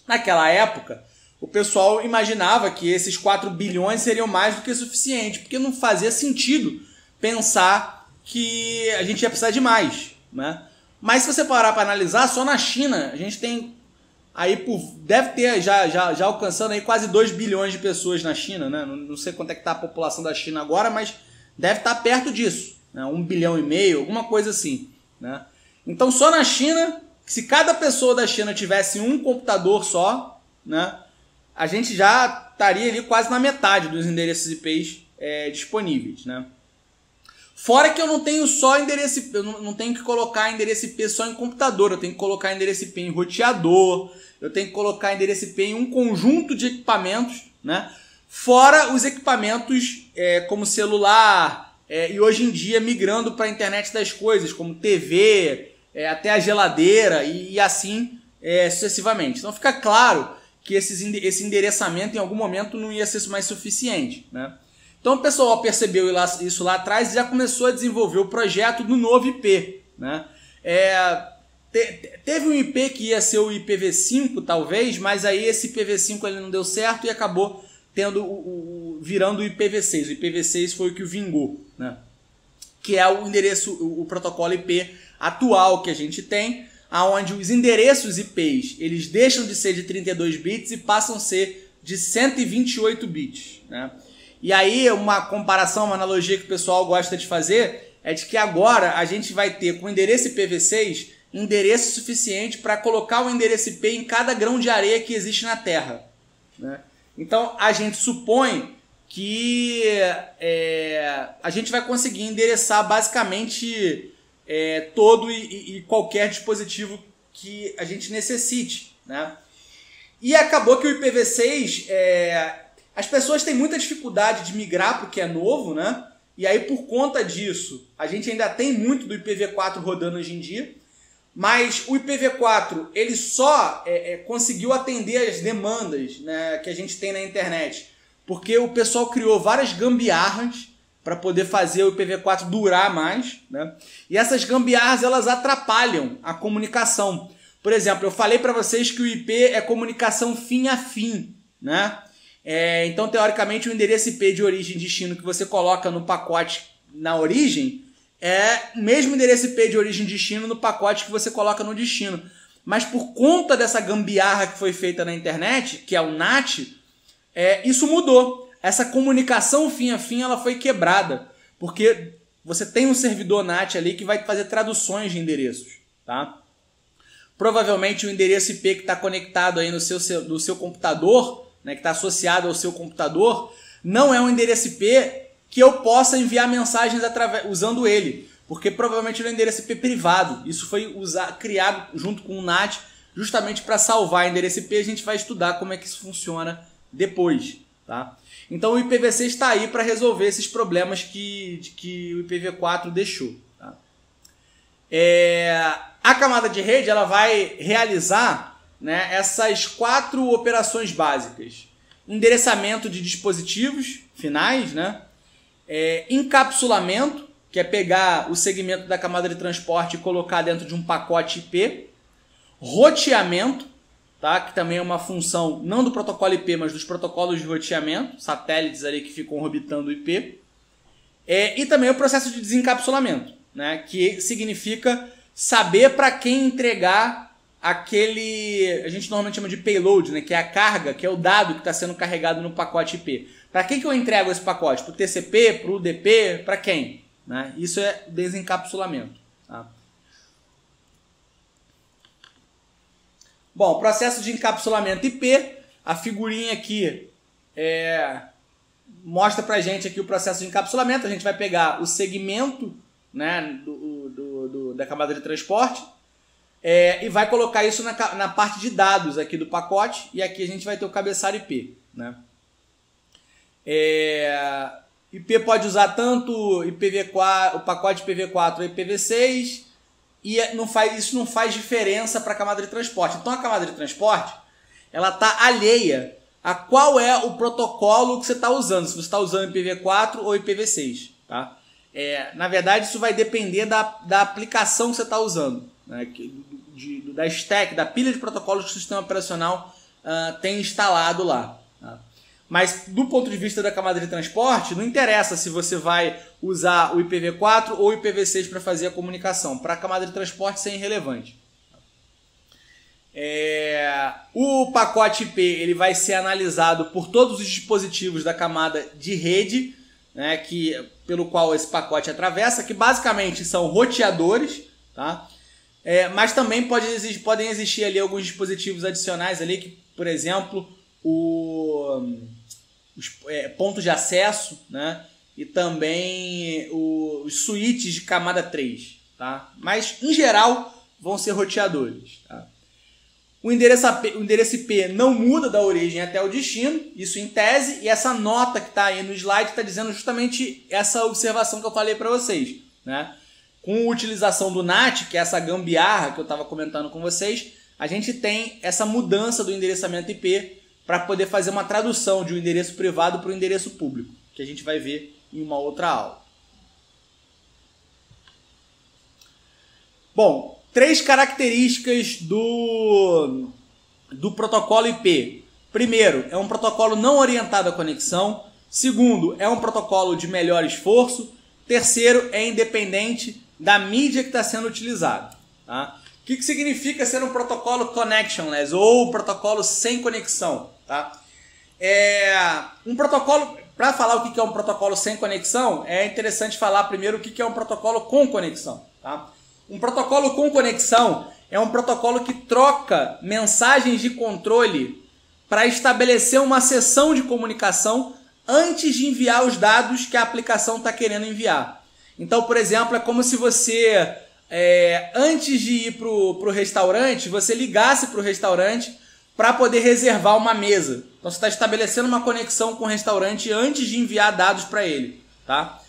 Naquela época, o pessoal imaginava que esses 4 bilhões seriam mais do que suficiente, porque não fazia sentido pensar que a gente ia precisar de mais. Né? Mas se você parar para analisar, só na China a gente tem aí por, deve ter já, já, já alcançando aí quase 2 bilhões de pessoas na China, né? Não, não sei quanto é que está a população da China agora, mas deve estar tá perto disso, né? Um bilhão e meio, alguma coisa assim, né? Então só na China se cada pessoa da China tivesse um computador só, né, a gente já estaria ali quase na metade dos endereços IPs é, disponíveis, né? Fora que eu não tenho só endereço eu não tenho que colocar endereço IP só em computador, eu tenho que colocar endereço IP em roteador, eu tenho que colocar endereço IP em um conjunto de equipamentos, né? Fora os equipamentos é, como celular é, e hoje em dia migrando para a internet das coisas, como TV, é, até a geladeira e, e assim é, sucessivamente. Então fica claro que esses, esse endereçamento em algum momento não ia ser mais suficiente. Né? Então o pessoal percebeu isso lá atrás e já começou a desenvolver o projeto do novo IP. Né? É, te, teve um IP que ia ser o IPv5, talvez, mas aí esse IPv5 ele não deu certo e acabou tendo o, o, virando o IPv6. O IPv6 foi o que vingou, né? que é o endereço, o, o protocolo IP atual que a gente tem, aonde os endereços IPs eles deixam de ser de 32 bits e passam a ser de 128 bits. Né? E aí uma comparação, uma analogia que o pessoal gosta de fazer é de que agora a gente vai ter com o endereço IPv6 endereço suficiente para colocar o endereço IP em cada grão de areia que existe na Terra. Né? Então a gente supõe que é, a gente vai conseguir endereçar basicamente é, todo e, e, qualquer dispositivo que a gente necessite. Né? E acabou que o IPv6, é, as pessoas têm muita dificuldade de migrar para o que é novo, né? E aí, por conta disso, a gente ainda tem muito do IPv4 rodando hoje em dia. Mas o IPv4 ele só é, é, conseguiu atender as demandas né, que a gente tem na internet, porque o pessoal criou várias gambiarras para poder fazer o IPv4 durar mais, né? E essas gambiarras elas atrapalham a comunicação. Por exemplo, eu falei para vocês que o IP é comunicação fim a fim, né? É, então, teoricamente, o endereço IP de origem e destino que você coloca no pacote na origem é o mesmo endereço IP de origem e destino no pacote que você coloca no destino. Mas por conta dessa gambiarra que foi feita na internet, que é o NAT, é, isso mudou essa comunicação fim a fim ela foi quebrada, porque você tem um servidor NAT ali que vai fazer traduções de endereços. tá? Provavelmente o endereço IP que está conectado aí no seu, no seu computador, né, que está associado ao seu computador, não é um endereço IP que eu possa enviar mensagens usando ele, porque provavelmente ele é um endereço IP privado. Isso foi usar, criado junto com o NAT justamente para salvar endereço IP. A gente vai estudar como é que isso funciona depois, tá? Então o IPv6 está aí para resolver esses problemas que, que o IPv4 deixou. Tá? É, a camada de rede ela vai realizar né, essas quatro operações básicas: endereçamento de dispositivos finais, né, é, encapsulamento, que é pegar o segmento da camada de transporte e colocar dentro de um pacote IP, roteamento, tá? que também é uma função não do protocolo IP, mas dos protocolos de roteamento, satélites ali que ficam orbitando o IP, é, e também o processo de desencapsulamento, né? que significa saber para quem entregar aquele, a gente normalmente chama de payload, né? que é a carga, que é o dado que está sendo carregado no pacote IP. Para quem que eu entrego esse pacote? Para o TCP, para o UDP, para quem? Né? Isso é desencapsulamento. Tá? Bom, processo de encapsulamento IP, a figurinha aqui é, mostra pra gente aqui o processo de encapsulamento. A gente vai pegar o segmento né, do, do, do da camada de transporte é, e vai colocar isso na, na parte de dados aqui do pacote e aqui a gente vai ter o cabeçalho IP. Né? É, IP pode usar tanto IPv4, o pacote IPv4 ou IPv6 e é, não faz, isso não faz diferença para a camada de transporte. Então a camada de transporte ela está alheia a qual é o protocolo que você está usando, se você está usando IPv4 ou IPv6. Tá? É, na verdade, isso vai depender da, da aplicação que você está usando, né? De, da stack, da pilha de protocolos que o sistema operacional uh, tem instalado lá. Mas do ponto de vista da camada de transporte, não interessa se você vai usar o IPv4 ou o IPv6 para fazer a comunicação. Para a camada de transporte, isso é irrelevante. É... O pacote IP ele vai ser analisado por todos os dispositivos da camada de rede, né, que, pelo qual esse pacote atravessa, que basicamente são roteadores, tá? É, mas também pode existir, podem existir ali alguns dispositivos adicionais ali, que, por exemplo, o os é, pontos de acesso, né? E também o, os switches de camada 3, tá? Mas, em geral, vão ser roteadores, tá? O endereço, AP, o endereço IP não muda da origem até o destino, isso em tese, e essa nota que está aí no slide está dizendo justamente essa observação que eu falei para vocês. Né? Com a utilização do NAT, que é essa gambiarra que eu estava comentando com vocês, a gente tem essa mudança do endereçamento IP para poder fazer uma tradução de um endereço privado para um endereço público, que a gente vai ver em uma outra aula. Bom, três características do, do protocolo IP. Primeiro, é um protocolo não orientado à conexão. Segundo, é um protocolo de melhor esforço. Terceiro, é independente da mídia que está sendo utilizado. Tá? O que, que significa ser um protocolo connectionless ou protocolo sem conexão? Tá? É, um protocolo, para falar o que é um protocolo sem conexão, é interessante falar primeiro o que é um protocolo com conexão. Tá? Um protocolo com conexão é um protocolo que troca mensagens de controle para estabelecer uma sessão de comunicação antes de enviar os dados que a aplicação está querendo enviar. Então, por exemplo, é como se você, é, antes de ir para o restaurante, você ligasse para o restaurante para poder reservar uma mesa. Então você está estabelecendo uma conexão com o restaurante antes de enviar dados para ele, tá?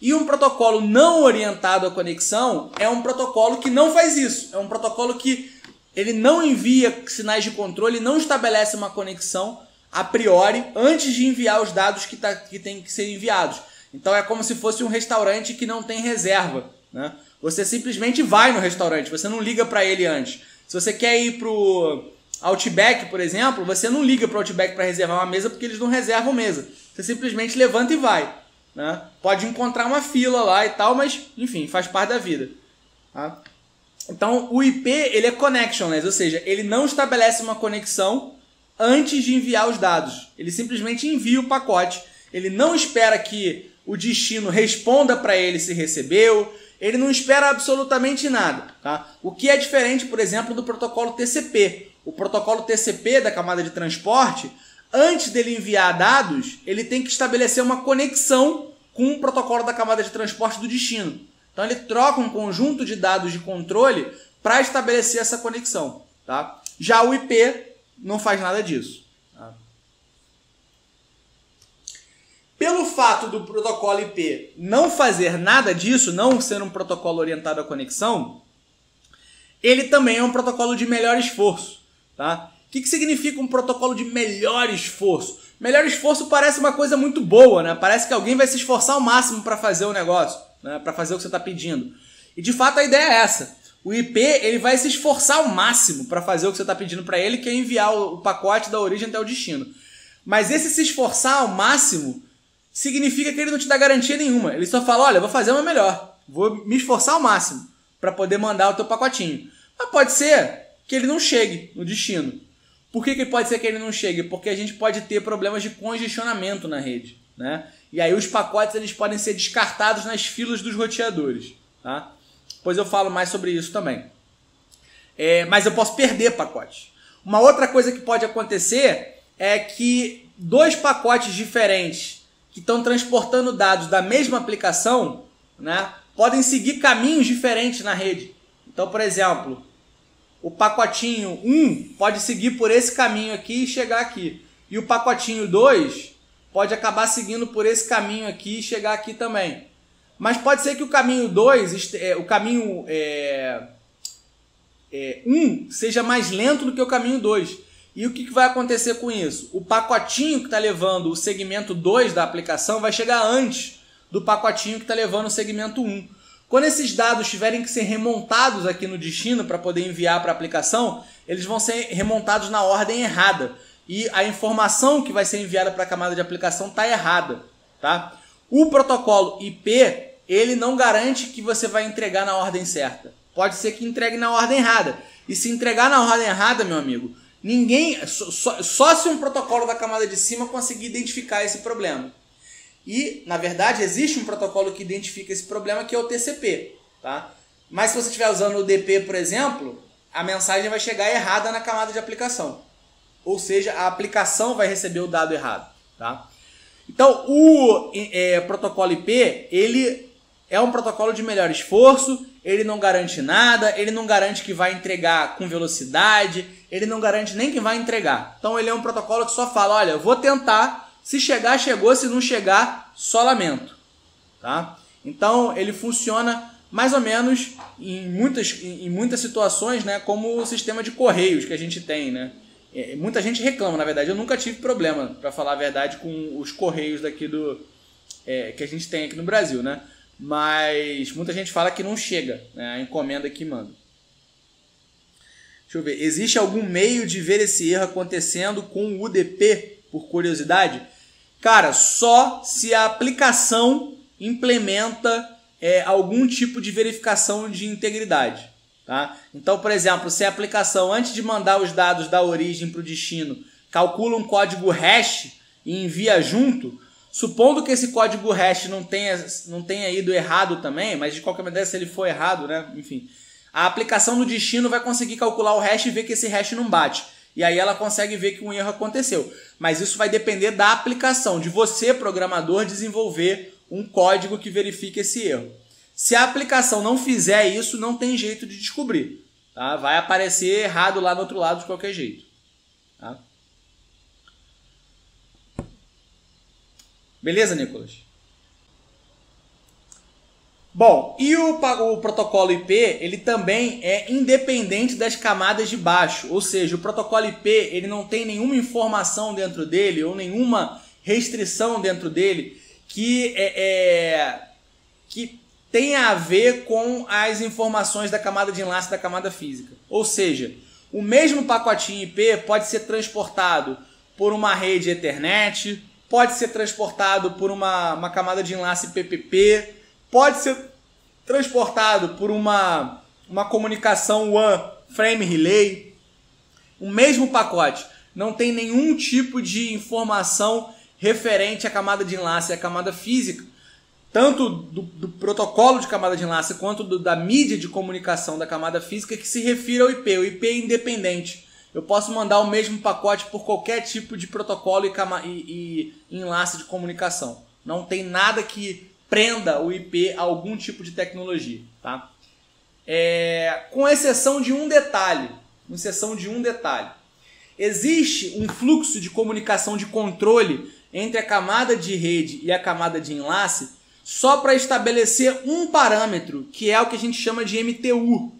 E um protocolo não orientado à conexão é um protocolo que não faz isso. É um protocolo que ele não envia sinais de controle, não estabelece uma conexão a priori antes de enviar os dados que, tá, que tem que ser enviados. Então é como se fosse um restaurante que não tem reserva. Né? Você simplesmente vai no restaurante, você não liga para ele antes. Se você quer ir pro Outback, por exemplo, você não liga para o Outback para reservar uma mesa porque eles não reservam mesa. Você simplesmente levanta e vai. Né? Pode encontrar uma fila lá e tal, mas enfim, faz parte da vida. Tá? Então o IP ele é connectionless, ou seja, ele não estabelece uma conexão antes de enviar os dados. Ele simplesmente envia o pacote. Ele não espera que o destino responda para ele se recebeu. ele não espera absolutamente nada. Tá? O que é diferente, por exemplo, do protocolo TCP. O protocolo TCP da camada de transporte, antes dele enviar dados, ele tem que estabelecer uma conexão com o protocolo da camada de transporte do destino. Então ele troca um conjunto de dados de controle para estabelecer essa conexão. Tá? Já o IP não faz nada disso. Pelo fato do protocolo IP não fazer nada disso, não ser um protocolo orientado à conexão, ele também é um protocolo de melhor esforço. Tá? O que, que significa um protocolo de melhor esforço? Melhor esforço parece uma coisa muito boa, né? Parece que alguém vai se esforçar ao máximo para fazer o negócio, né? para fazer o que você está pedindo. E de fato a ideia é essa. O IP ele vai se esforçar ao máximo para fazer o que você está pedindo para ele, que é enviar o pacote da origem até o destino. Mas esse se esforçar ao máximo significa que ele não te dá garantia nenhuma. Ele só fala: olha, vou fazer uma melhor, vou me esforçar ao máximo para poder mandar o teu pacotinho. Mas pode ser que ele não chegue no destino. Por que, que pode ser que ele não chegue? Porque a gente pode ter problemas de congestionamento na rede. Né? E aí os pacotes eles podem ser descartados nas filas dos roteadores. Tá? Depois eu falo mais sobre isso também. É, mas eu posso perder pacotes. Uma outra coisa que pode acontecer é que dois pacotes diferentes que estão transportando dados da mesma aplicação né, podem seguir caminhos diferentes na rede. Então, por exemplo, o pacotinho 1 pode seguir por esse caminho aqui e chegar aqui. E o pacotinho 2 pode acabar seguindo por esse caminho aqui e chegar aqui também. Mas pode ser que o caminho 2, é, o caminho 1 é, é, um, seja mais lento do que o caminho 2. E o que, vai acontecer com isso? O pacotinho que está levando o segmento 2 da aplicação vai chegar antes do pacotinho que está levando o segmento 1. Um. Quando esses dados tiverem que ser remontados aqui no destino para poder enviar para a aplicação, eles vão ser remontados na ordem errada. E a informação que vai ser enviada para a camada de aplicação está errada. Tá? O protocolo IP ele não garante que você vai entregar na ordem certa. Pode ser que entregue na ordem errada. E se entregar na ordem errada, meu amigo, ninguém. Só, só se um protocolo da camada de cima conseguir identificar esse problema. E, na verdade, existe um protocolo que identifica esse problema que é o TCP. Tá? Mas se você estiver usando o DP, por exemplo, a mensagem vai chegar errada na camada de aplicação. Ou seja, a aplicação vai receber o dado errado. Tá? Então, o é, protocolo IP, ele é um protocolo de melhor esforço, ele não garante nada, ele não garante que vai entregar com velocidade, ele não garante nem que vai entregar. Então ele é um protocolo que só fala, olha, vou tentar, se chegar, chegou, se não chegar, só lamento. Tá? Então ele funciona mais ou menos em muitas, em muitas situações né, como o sistema de correios que a gente tem. Né? É, muita gente reclama, na verdade, eu nunca tive problema, para falar a verdade, com os correios daqui do é, que a gente tem aqui no Brasil. Né? Mas muita gente fala que não chega né, a encomenda que manda. Deixa eu ver. Existe algum meio de ver esse erro acontecendo com o UDP, por curiosidade? Cara, só se a aplicação implementa é, algum tipo de verificação de integridade. Tá? Então, por exemplo, se a aplicação, antes de mandar os dados da origem para o destino, calcula um código hash e envia junto, Supondo que esse código hash não tenha, não tenha ido errado também, mas de qualquer maneira, se ele for errado, né? Enfim, a aplicação do destino vai conseguir calcular o hash e ver que esse hash não bate. E aí ela consegue ver que um erro aconteceu. Mas isso vai depender da aplicação, de você, programador, desenvolver um código que verifique esse erro. Se a aplicação não fizer isso, não tem jeito de descobrir. Tá? Vai aparecer errado lá do outro lado de qualquer jeito. Tá? Beleza, Nicolas? Bom, e o, o, protocolo IP, ele também é independente das camadas de baixo, ou seja, o protocolo IP ele não tem nenhuma informação dentro dele ou nenhuma restrição dentro dele que é, é que tenha a ver com as informações da camada de enlace da camada física. Ou seja, o mesmo pacotinho IP pode ser transportado por uma rede Ethernet, pode ser transportado por uma, uma camada de enlace PPP, pode ser transportado por uma, uma comunicação WAN Frame Relay. O mesmo pacote não tem nenhum tipo de informação referente à camada de enlace, à camada física. tanto do, do, protocolo de camada de enlace quanto do, da mídia de comunicação da camada física que se refira ao IP. O IP é independente. Eu posso mandar o mesmo pacote por qualquer tipo de protocolo e, e, e enlace de comunicação. Não tem nada que prenda o IP a algum tipo de tecnologia. Tá? É, com exceção de um detalhe. Com exceção de um detalhe. Existe um fluxo de comunicação de controle entre a camada de rede e a camada de enlace só para estabelecer um parâmetro, que é o que a gente chama de MTU,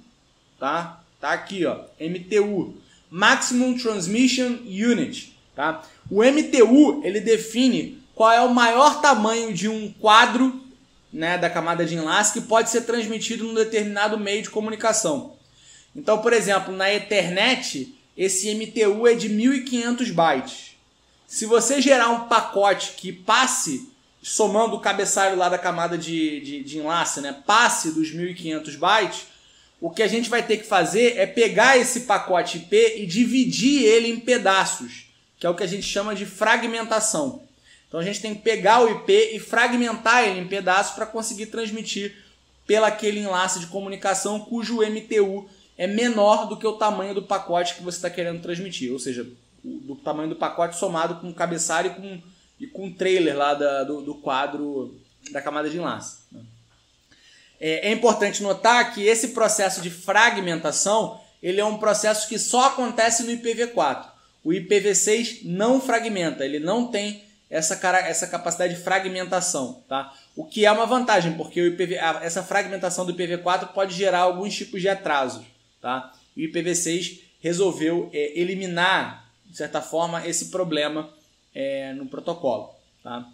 tá? Tá aqui, ó, MTU, Maximum Transmission Unit, tá? O MTU, ele define qual é o maior tamanho de um quadro, né, da camada de enlace que pode ser transmitido num determinado meio de comunicação. Então, por exemplo, na Ethernet, esse MTU é de 1500 bytes. Se você gerar um pacote que passe somando o cabeçalho lá da camada de, de, de enlace, né, passe dos 1500 bytes, o que a gente vai ter que fazer é pegar esse pacote IP e dividir ele em pedaços, que é o que a gente chama de fragmentação. Então a gente tem que pegar o IP e fragmentar ele em pedaços para conseguir transmitir pelo aquele enlace de comunicação cujo MTU é menor do que o tamanho do pacote que você está querendo transmitir, ou seja, do tamanho do pacote somado com o cabeçalho e com e com o trailer lá da, do, do, quadro da camada de enlace. É, é, importante notar que esse processo de fragmentação ele é um processo que só acontece no IPv4. O IPv6 não fragmenta, ele não tem essa, essa capacidade de fragmentação, tá? O que é uma vantagem, porque IPv, essa fragmentação do IPv4 pode gerar alguns tipos de atrasos, tá? E o IPv6 resolveu é, eliminar, de certa forma, esse problema é, no protocolo. Tá?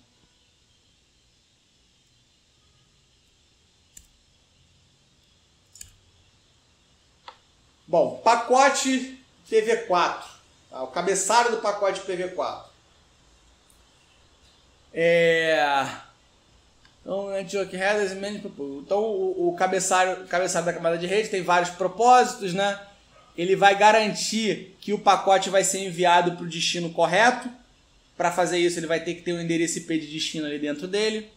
Bom, pacote PV4, tá? o cabeçalho do pacote PV4. É... Então, então o, o cabeçalho, o cabeçalho da camada de rede tem vários propósitos, né? Ele vai garantir que o pacote vai ser enviado para o destino correto, para fazer isso, ele vai ter que ter um endereço IP de destino ali dentro dele.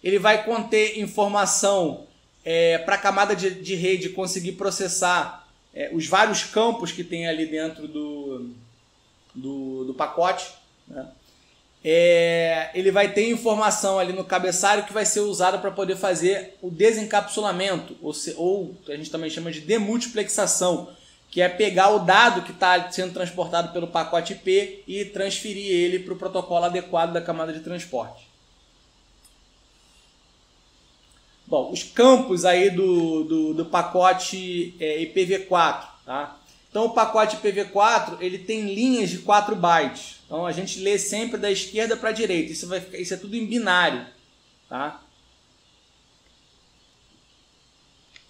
Ele vai conter informação é, para a camada de, de, rede conseguir processar é, os vários campos que tem ali dentro do, do, do pacote. Né? É, ele vai ter informação ali no cabeçalho que vai ser usada para poder fazer o desencapsulamento, ou, se, ou a gente também chama de demultiplexação, que é pegar o dado que está sendo transportado pelo pacote IP e transferir ele para o protocolo adequado da camada de transporte. Bom, os campos aí do, do, do pacote é, IPv4, tá? Então o pacote IPv4 ele tem linhas de 4 bytes. Então a gente lê sempre da esquerda para a direita. Isso, vai, isso é tudo em binário, tá?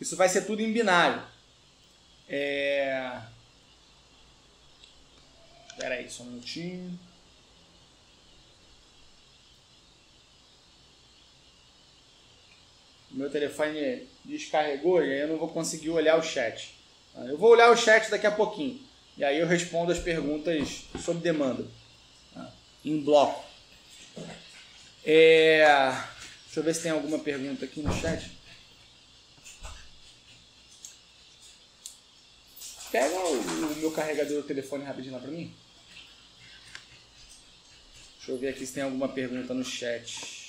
Isso vai ser tudo em binário. É... Espera aí, só um minutinho. Meu telefone descarregou e aí eu não vou conseguir olhar o chat. Eu vou olhar o chat daqui a pouquinho. E aí eu respondo as perguntas sob demanda. Tá? Em bloco. É... Deixa eu ver se tem alguma pergunta aqui no chat. Pega o, meu carregador do telefone rapidinho lá pra mim. Deixa eu ver aqui se tem alguma pergunta no chat.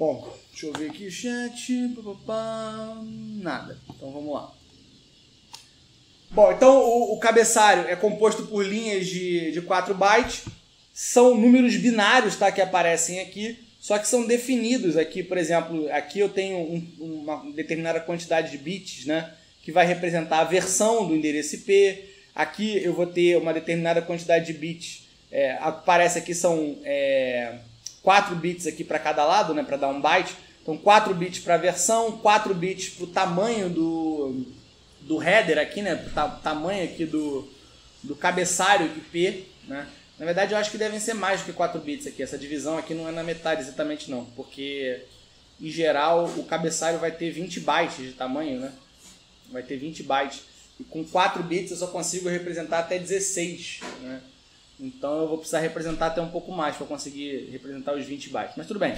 Bom, deixa eu ver aqui chat. nada. Então vamos lá. Bom, então o, o, cabeçalho é composto por linhas de, de 4 bytes. São números binários tá, que aparecem aqui, só que são definidos aqui. Por exemplo, aqui eu tenho um, uma determinada quantidade de bits, né? que vai representar a versão do endereço IP. Aqui eu vou ter uma determinada quantidade de bits. É, aparece aqui são é, 4 bits aqui para cada lado, né, para dar um byte. Então 4 bits para a versão, 4 bits para o tamanho do, do header aqui, né, o tamanho aqui do, do cabeçalho IP, né. Na verdade eu acho que devem ser mais do que 4 bits aqui. Essa divisão aqui não é na metade exatamente não, porque em geral o cabeçalho vai ter 20 bytes de tamanho, né? Vai ter 20 bytes. E com 4 bits eu só consigo representar até 16, né? Então eu vou precisar representar até um pouco mais para conseguir representar os 20 bytes. Mas tudo bem.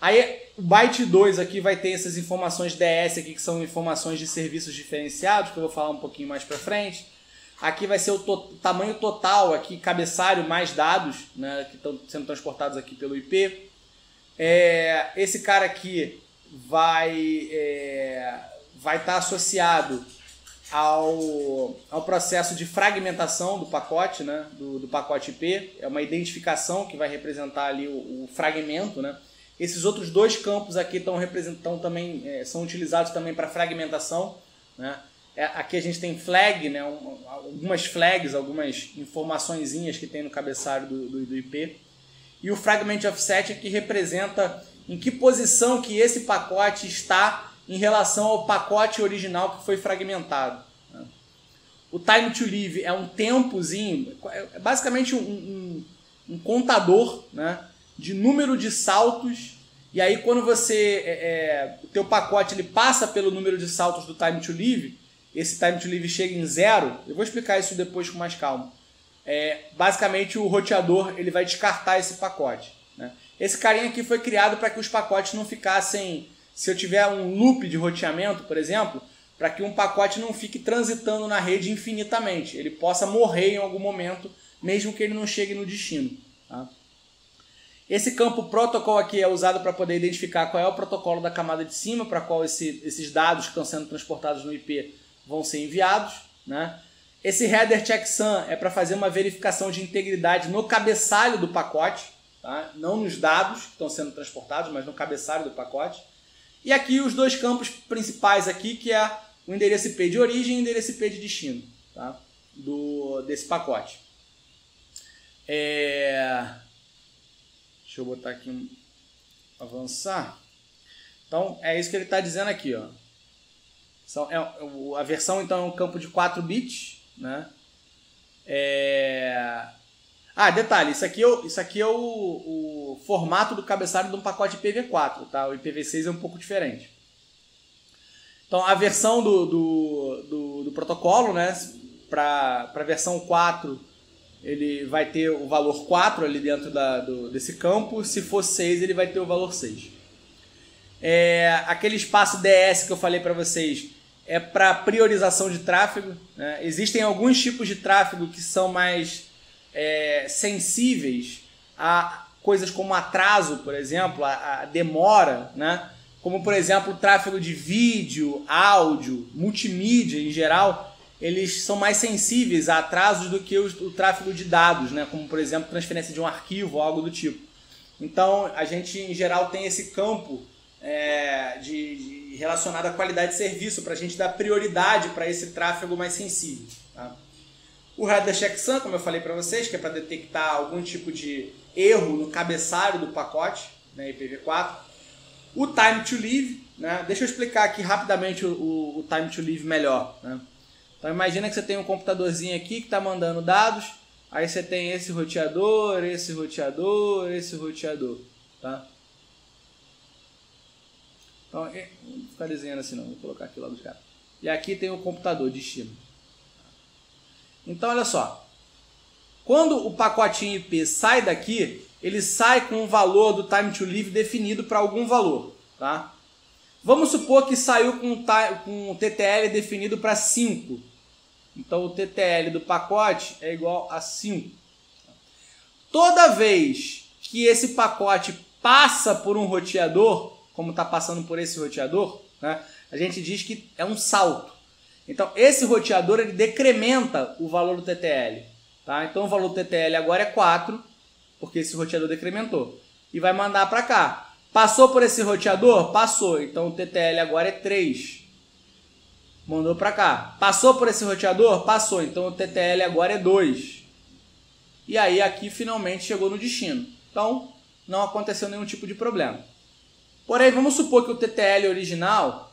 Aí o byte 2 aqui vai ter essas informações DS aqui que são informações de serviços diferenciados, que eu vou falar um pouquinho mais para frente. Aqui vai ser o to tamanho total aqui, cabeçalho mais dados, né, que estão sendo transportados aqui pelo IP. É, esse cara aqui vai é, vai estar tá associado ao, ao processo de fragmentação do pacote, né, do, do pacote IP. É uma identificação que vai representar ali o, o fragmento, né. Esses outros dois campos aqui estão representando também é, são utilizados também para fragmentação, né. É, aqui a gente tem flag, né, um, algumas flags, algumas informaçõezinhas que tem no cabeçalho do, do, do IP. E o fragment offset é que representa em que posição que esse pacote está em relação ao pacote original que foi fragmentado. Né? O time to live é um tempozinho, é basicamente um, um, um contador né, de número de saltos. E aí quando você é, é, o teu pacote ele passa pelo número de saltos do time to live, esse time to live chega em zero. Eu vou explicar isso depois com mais calma é, basicamente o roteador ele vai descartar esse pacote. Né? Esse carinha aqui foi criado para que os pacotes não ficassem. Se eu tiver um loop de roteamento, por exemplo, para que um pacote não fique transitando na rede infinitamente. Ele possa morrer em algum momento, mesmo que ele não chegue no destino. Tá? Esse campo protocol aqui é usado para poder identificar qual é o protocolo da camada de cima, para qual esse, esses dados que estão sendo transportados no IP vão ser enviados. Né? Esse header checksum é para fazer uma verificação de integridade no cabeçalho do pacote, tá? não nos dados que estão sendo transportados, mas no cabeçalho do pacote. E aqui os dois campos principais aqui, que é o endereço IP de origem e o endereço IP de destino tá? do, desse pacote. É... Deixa eu botar aqui um... avançar. Então é isso que ele está dizendo aqui. Ó. São, é, a versão então é um campo de 4 bits né? É... Ah, detalhe, isso aqui é, o, isso aqui é o, o formato do cabeçalho de um pacote IPv4, tá? O IPv6 é um pouco diferente. Então, a versão do, do, do, do protocolo, né? Para a versão 4, ele vai ter o valor 4 ali dentro da, do, desse campo. Se for 6, ele vai ter o valor 6. É, aquele espaço DS que eu falei para vocês é para priorização de tráfego. Né? Existem alguns tipos de tráfego que são mais é, sensíveis a coisas como atraso, por exemplo, a, a, demora, né? como por exemplo o tráfego de vídeo, áudio, multimídia em geral, eles são mais sensíveis a atrasos do que o, o tráfego de dados, né? como por exemplo transferência de um arquivo ou algo do tipo. Então a gente em geral tem esse campo é, de, de, relacionado à qualidade de serviço, para a gente dar prioridade para esse tráfego mais sensível. O header checksum, como eu falei para vocês, que é para detectar algum tipo de erro no cabeçalho do pacote, né, IPv4. O time to live, né? deixa eu explicar aqui rapidamente o, o, time to live melhor. Né? Então imagina que você tem um computadorzinho aqui que está mandando dados, aí você tem esse roteador, esse roteador, esse roteador. Tá? Então, não vou ficar desenhando assim não, vou colocar aqui lá dos caras. E aqui tem o computador de estímulo. Então, olha só. Quando o pacotinho IP sai daqui, ele sai com o valor do time to live definido para algum valor. Tá? Vamos supor que saiu com, o TTL definido para 5. Então o TTL do pacote é igual a 5. Toda vez que esse pacote passa por um roteador, como está passando por esse roteador, né, a gente diz que é um salto. Então, esse roteador ele decrementa o valor do TTL. Tá? Então, o valor do TTL agora é 4, porque esse roteador decrementou. E vai mandar para cá. Passou por esse roteador? Passou. Então, o TTL agora é 3. mandou para cá. Passou por esse roteador? Passou. Então o TTL agora é 2. E aí aqui finalmente chegou no destino. Então não aconteceu nenhum tipo de problema. Porém, vamos supor que o TTL original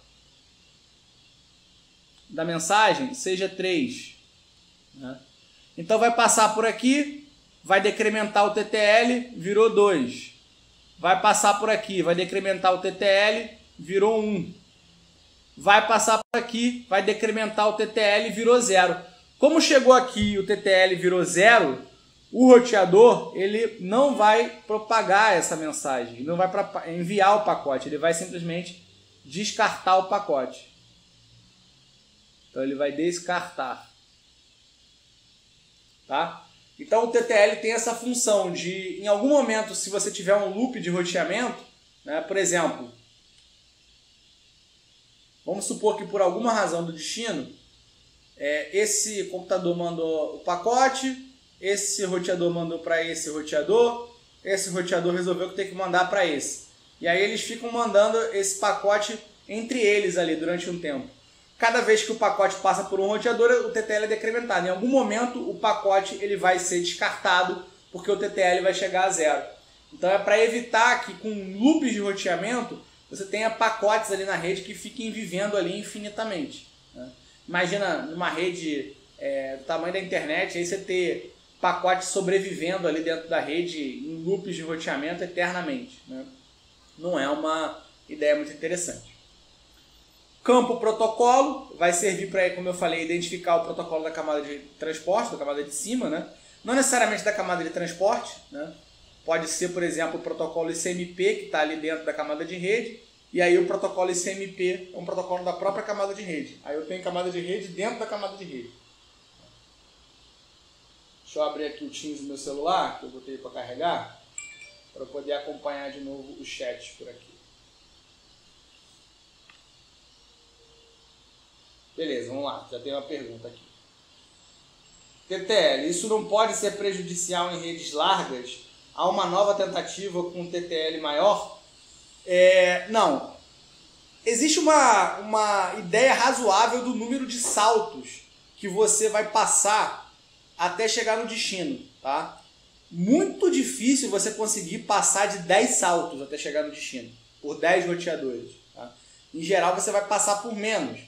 da mensagem seja 3. Né? Então vai passar por aqui, vai decrementar o TTL, virou 2. Vai passar por aqui, vai decrementar o TTL, virou 1. Vai passar por aqui, vai decrementar o TTL, virou 0. Como chegou aqui e o TTL virou 0, o roteador ele não vai propagar essa mensagem, não vai enviar o pacote, ele vai simplesmente descartar o pacote. Então ele vai descartar. Tá? Então o TTL tem essa função de, em algum momento, se você tiver um loop de roteamento, né, por exemplo, vamos supor que por alguma razão do destino, é, esse computador mandou o pacote, esse roteador mandou para esse roteador, esse roteador resolveu que tem que mandar para esse. E aí eles ficam mandando esse pacote entre eles ali durante um tempo. Cada vez que o pacote passa por um roteador, o TTL é decrementado. Em algum momento, o pacote ele vai ser descartado porque o TTL vai chegar a zero. Então é para evitar que com loops de roteamento você tenha pacotes ali na rede que fiquem vivendo ali infinitamente. Né? Imagina numa rede é, do tamanho da internet, aí você ter pacotes sobrevivendo ali dentro da rede em loops de roteamento eternamente. Né? Não é uma ideia muito interessante. Campo protocolo vai servir para, como eu falei, identificar o protocolo da camada de transporte, da camada de cima, né? Não necessariamente da camada de transporte, né? Pode ser, por exemplo, o protocolo ICMP que está ali dentro da camada de rede, e aí o protocolo ICMP é um protocolo da própria camada de rede. Aí eu tenho camada de rede dentro da camada de rede. Deixa eu abrir aqui o Teams do meu celular, que eu botei para carregar, para poder acompanhar de novo o chat por aqui. Beleza, vamos lá. Já tem uma pergunta aqui. TTL, isso não pode ser prejudicial em redes largas? Há uma nova tentativa com TTL maior? É, não. Existe uma, uma ideia razoável do número de saltos que você vai passar até chegar no destino, tá? Muito difícil você conseguir passar de 10 saltos até chegar no destino, por 10 roteadores. Tá? Em geral, você vai passar por menos.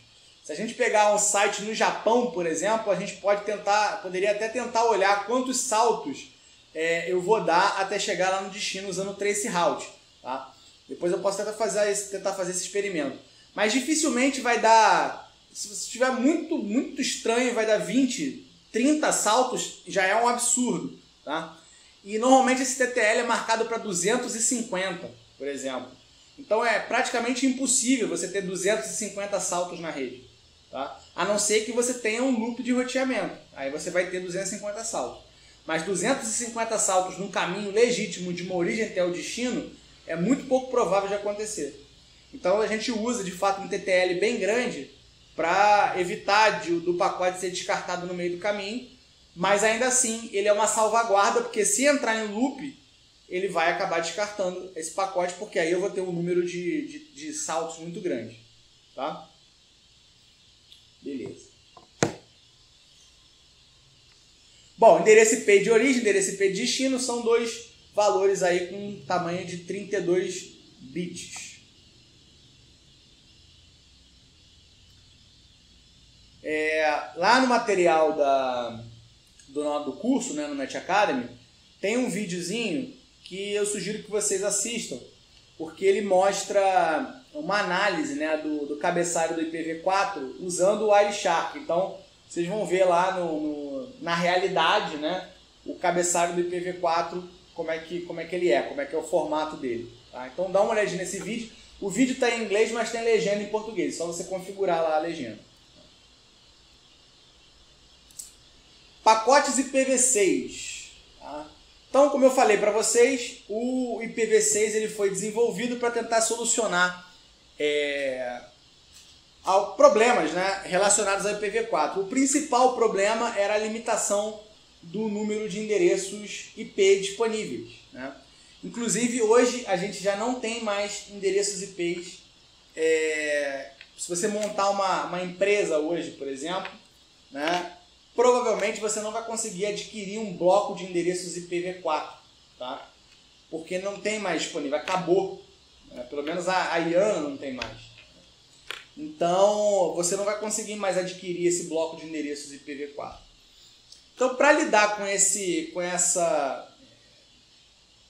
Se a gente pegar um site no Japão, por exemplo, a gente pode tentar, poderia até tentar olhar quantos saltos é, eu vou dar até chegar lá no destino usando o trace route. Tá? Depois eu posso tentar fazer, esse, tentar fazer esse experimento. Mas dificilmente vai dar. Se você estiver muito, muito estranho, vai dar 20, 30 saltos, já é um absurdo. Tá? E normalmente esse TTL é marcado para 250, por exemplo. Então é praticamente impossível você ter 250 saltos na rede. Tá? A não ser que você tenha um loop de roteamento. Aí você vai ter 250 saltos. Mas 250 saltos num caminho legítimo de uma origem até o destino é muito pouco provável de acontecer. Então a gente usa de fato um TTL bem grande para evitar de, do pacote ser descartado no meio do caminho, mas ainda assim ele é uma salvaguarda, porque se entrar em loop, ele vai acabar descartando esse pacote, porque aí eu vou ter um número de, de, de saltos muito grande. Tá? Beleza. Bom, endereço IP de origem, endereço IP de destino são dois valores aí com tamanho de 32 bits. É, lá no material da, do, do curso, né, no Net Academy, tem um videozinho que eu sugiro que vocês assistam, porque ele mostra uma análise né, do, do cabeçalho do IPv4 usando o Wireshark. Então, vocês vão ver lá no, no, na realidade né, o cabeçalho do IPv4, como é, que, como é que ele é, como é que é o formato dele. Tá? Então, dá uma olhadinha nesse vídeo. O vídeo está em inglês, mas tem legenda em português. Só você configurar lá a legenda. Pacotes IPv6. Tá? Então, como eu falei para vocês, o IPv6 ele foi desenvolvido para tentar solucionar é, problemas né, relacionados ao IPv4. O principal problema era a limitação do número de endereços IP disponíveis. Né? Inclusive, hoje a gente já não tem mais endereços IPs é, se você montar uma, uma empresa hoje, por exemplo, né, provavelmente você não vai conseguir adquirir um bloco de endereços IPv4, tá? Porque não tem mais disponível, acabou. Né? Pelo menos a, a IANA não tem mais. Então, você não vai conseguir mais adquirir esse bloco de endereços IPv4. Então, para lidar com esse, com essa,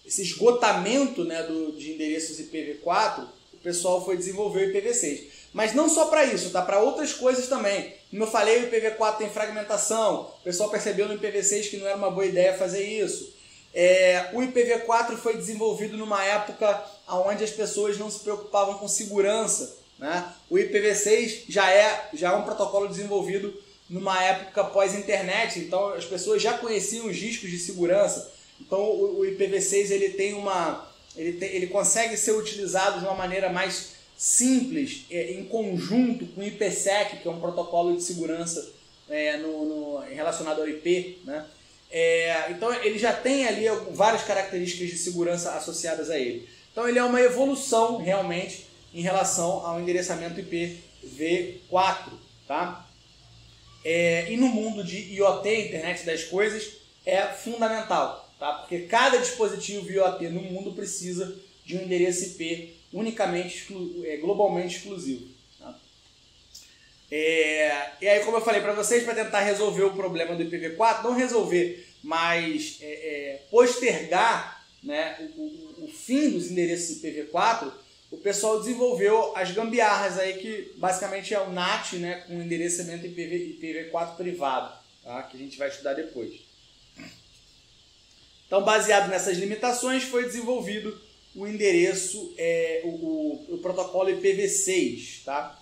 esse esgotamento né, do, de endereços IPv4, o pessoal foi desenvolver o IPv6. Mas não só para isso, tá? Para outras coisas também. Como eu falei, o IPv4 tem fragmentação. O pessoal percebeu no IPv6 que não era uma boa ideia fazer isso. É, o IPv4 foi desenvolvido numa época onde as pessoas não se preocupavam com segurança. Né? O IPv6 já é, já é um protocolo desenvolvido numa época pós-internet, então as pessoas já conheciam os riscos de segurança. Então o, o IPv6 ele tem uma, ele, ele consegue ser utilizado de uma maneira mais simples, é, em conjunto com o IPsec, que é um protocolo de segurança é, no, no, relacionado ao IP. Né? É, então ele já tem ali várias características de segurança associadas a ele. Então ele é uma evolução realmente em relação ao endereçamento IPv4, tá? É, e no mundo de IoT, Internet das Coisas, é fundamental, tá? Porque cada dispositivo IoT no mundo precisa de um endereço IP unicamente, é, globalmente exclusivo. É, e aí, como eu falei para vocês, para tentar resolver o problema do IPv4, não resolver, mas é, é, postergar né, o, o, o fim dos endereços IPv4, o pessoal desenvolveu as gambiarras aí, que basicamente é o NAT, né, com endereçamento IPv, IPv4 privado, tá? que a gente vai estudar depois. Então, baseado nessas limitações, foi desenvolvido o endereço, é, o, o, o protocolo IPv6. Tá?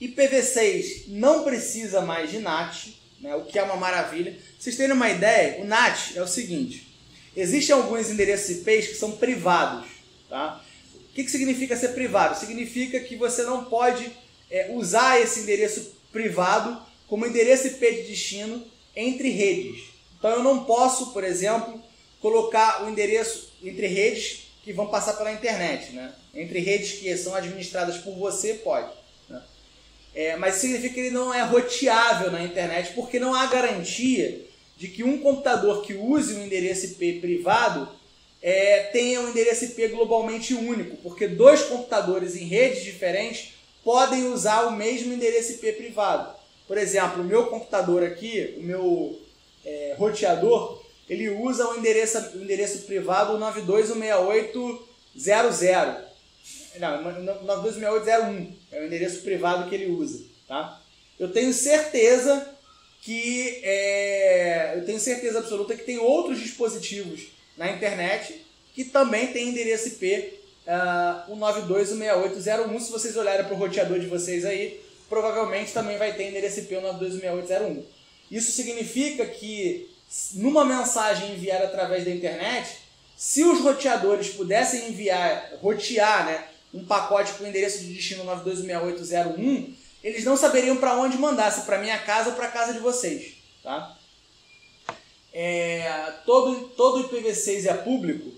IPv6 não precisa mais de NAT, né, o que é uma maravilha. Vocês terem uma ideia, o NAT é o seguinte, existem alguns endereços IPs que são privados, tá? que, que significa ser privado? Significa que você não pode é, usar esse endereço privado como endereço IP de destino entre redes. Então eu não posso, por exemplo, colocar o endereço entre redes que vão passar pela internet. Né? Entre redes que são administradas por você, pode. É, mas significa que ele não é roteável na internet porque não há garantia de que um computador que use um endereço IP privado é, tenha um endereço IP globalmente único, porque dois computadores em redes diferentes podem usar o mesmo endereço IP privado. Por exemplo, o meu computador aqui, o meu é, roteador, ele usa o endereço, o endereço privado 92.168.00. Não, 92.168.01 é o endereço privado que ele usa. Tá? Eu tenho certeza que é, eu tenho certeza absoluta que tem outros dispositivos na internet, que também tem endereço IP uh, 192.168.01. Se vocês olharem para o roteador de vocês aí, provavelmente também vai ter endereço IP 192.168.01. Isso significa que numa mensagem enviada através da internet, se os roteadores pudessem enviar, rotear, né, um pacote com endereço de destino 92.168.01, eles não saberiam para onde mandar, se para minha casa ou para casa de vocês, tá? é, todo, todo IPv6 é público,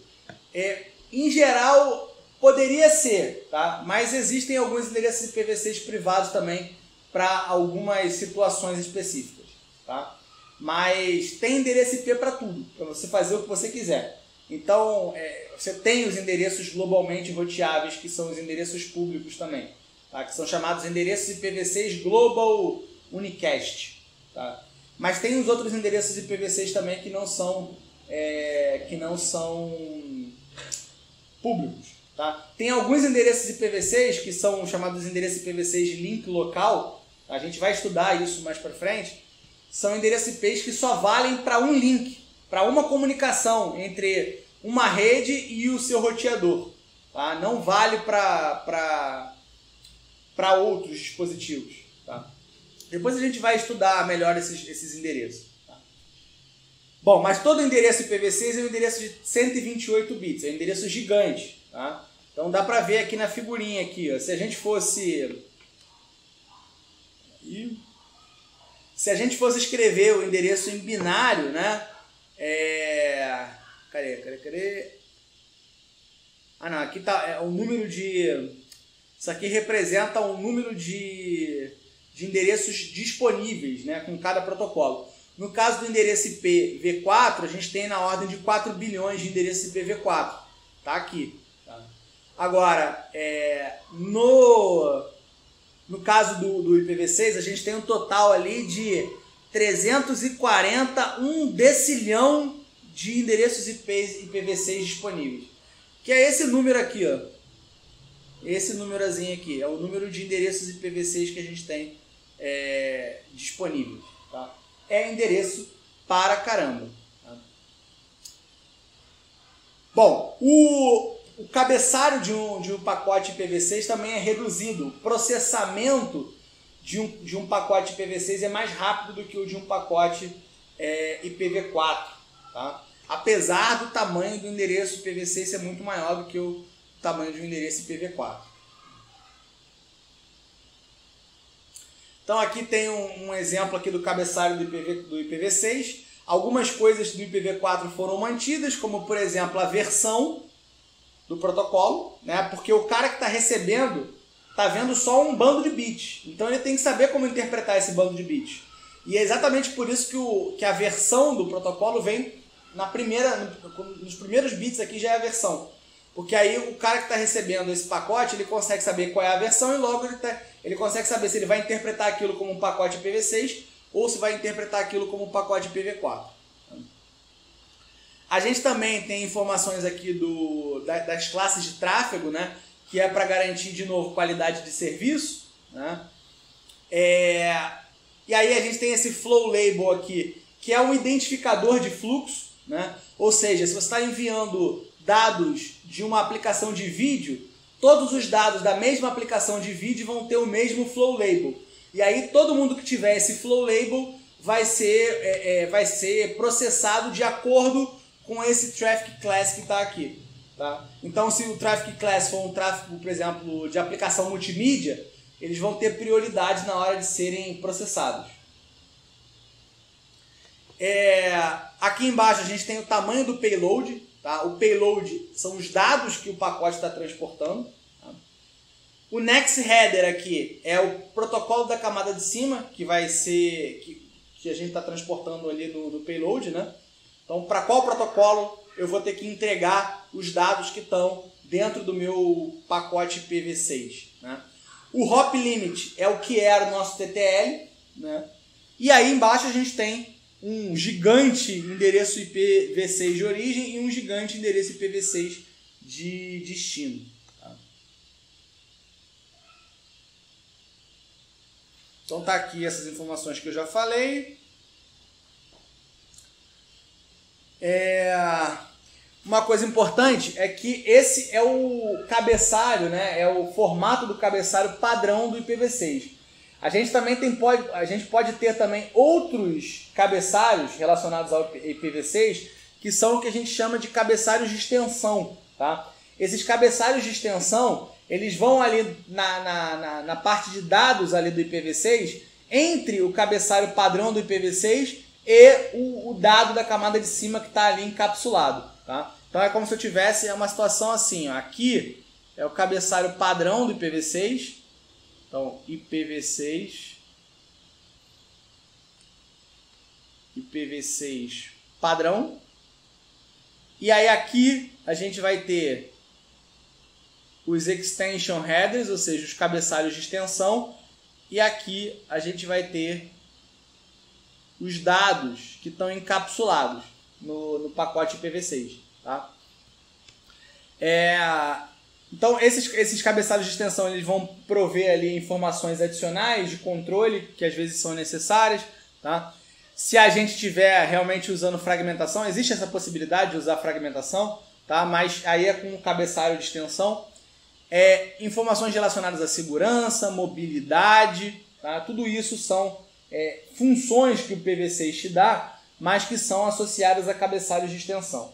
é, em geral poderia ser, tá? mas existem alguns endereços IPv6 privados também para algumas situações específicas. Tá? Mas tem endereço IP para tudo, para você fazer o que você quiser. Então, é, você tem os endereços globalmente roteáveis, que são os endereços públicos também, tá? que são chamados endereços IPv6 Global Unicast. Tá? Mas tem os outros endereços IPv6 também que não são, é, que não são públicos. Tá? Tem alguns endereços IPv6 que são chamados endereços IPv6 link local. A gente vai estudar isso mais para frente. São endereços IPs que só valem para um link, para uma comunicação entre uma rede e o seu roteador. Tá? Não vale para outros dispositivos. Tá? Depois a gente vai estudar melhor esses, esses endereços. Tá? Bom, mas todo endereço IPv6 é um endereço de 128 bits, é um endereço gigante. Tá? Então dá para ver aqui na figurinha aqui, ó, se a gente fosse se a gente fosse escrever o endereço em binário, né? É... Cadê, cadê, cadê? Ah, não, aqui tá é o número de Isso aqui representa um número de, de endereços disponíveis né, com cada protocolo. No caso do endereço IPv4, a gente tem na ordem de 4 bilhões de endereços IPv4. Tá aqui. Tá? Agora, é, no, no caso do, do IPv6, a gente tem um total ali de 341 decilhão de endereços IPs, IPv6 disponíveis. Que é esse número aqui, ó. Esse númerozinho aqui é o número de endereços IPv6 que a gente tem é, disponíveis. Tá? É endereço para caramba. Tá? Bom, o, o cabeçalho de um, de um pacote IPv6 também é reduzido. O processamento de um, de um pacote IPv6 é mais rápido do que o de um pacote é, IPv4. Tá? Apesar do tamanho do endereço IPv6 ser muito maior do que o tamanho de um endereço IPv4. Então aqui tem um, um exemplo aqui do cabeçalho do, IPv, do IPv6. Algumas coisas do IPv4 foram mantidas, como por exemplo a versão do protocolo, né? porque o cara que está recebendo está vendo só um bando de bits. Então ele tem que saber como interpretar esse bando de bits. E é exatamente por isso que, o, que a versão do protocolo vem na primeira, nos primeiros bits aqui já é a versão. Porque aí o cara que está recebendo esse pacote, ele consegue saber qual é a versão e logo ele, tá, ele consegue saber se ele vai interpretar aquilo como um pacote IPv6 ou se vai interpretar aquilo como um pacote IPv4. A gente também tem informações aqui do, das classes de tráfego, né? Que é para garantir, de novo, qualidade de serviço. Né? É, e aí a gente tem esse flow label aqui, que é um identificador de fluxo. Né? Ou seja, se você está enviando dados de uma aplicação de vídeo, todos os dados da mesma aplicação de vídeo vão ter o mesmo flow label. E aí todo mundo que tiver esse flow label vai ser, é, é, vai ser processado de acordo com esse traffic class que está aqui. Tá? Então, se o traffic class for um tráfego, por exemplo, de aplicação multimídia, eles vão ter prioridade na hora de serem processados. É, aqui embaixo a gente tem o tamanho do payload. Tá? O payload são os dados que o pacote está transportando. Tá? O next header aqui é o protocolo da camada de cima, que vai ser que, que a gente está transportando ali no payload. Né? Então, para qual protocolo eu vou ter que entregar os dados que estão dentro do meu pacote IPv6. Né? O hop limit é o que era o nosso TTL. Né? E aí embaixo a gente tem um gigante endereço IPv6 de origem e um gigante endereço IPv6 de destino. Tá? Então tá aqui essas informações que eu já falei. É... Uma coisa importante é que esse é o cabeçalho, né? É o formato do cabeçalho padrão do IPv6. A gente também tem, pode, a gente pode ter também outros cabeçalhos relacionados ao IPv6 que são o que a gente chama de cabeçalhos de extensão. Tá? Esses cabeçalhos de extensão eles vão ali na, na, na, na parte de dados ali do IPv6 entre o cabeçalho padrão do IPv6 e o, o dado da camada de cima que está ali encapsulado. Tá? Então é como se eu tivesse é uma situação assim. Ó. Aqui é o cabeçalho padrão do IPv6 então, IPv6. IPv6 padrão. E aí aqui a gente vai ter os extension headers, ou seja, os cabeçalhos de extensão. E aqui a gente vai ter os dados que estão encapsulados no, no pacote IPv6. Tá? É, então, esses, esses cabeçalhos de extensão eles vão prover ali informações adicionais de controle que às vezes são necessárias. Tá? Se a gente estiver realmente usando fragmentação, existe essa possibilidade de usar fragmentação, tá? mas aí é com cabeçalho de extensão. É, informações relacionadas à segurança, mobilidade, tá? tudo isso são é, funções que o PV6 te dá, mas que são associadas a cabeçalhos de extensão.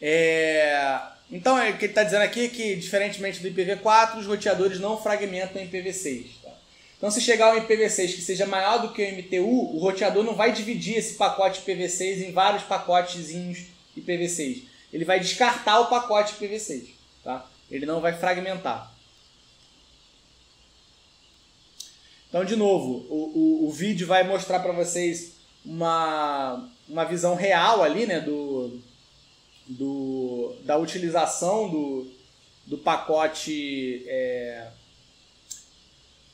É... Então, o que ele está dizendo aqui é que, diferentemente do IPv4, os roteadores não fragmentam IPv6. Tá? Então, se chegar um IPv6 que seja maior do que o MTU, o roteador não vai dividir esse pacote IPv6 em vários pacotezinhos IPv6. Ele vai descartar o pacote IPv6. Tá? Ele não vai fragmentar. Então, de novo, o, o, o vídeo vai mostrar para vocês uma, uma visão real ali, né, do, do, da utilização do, do pacote é,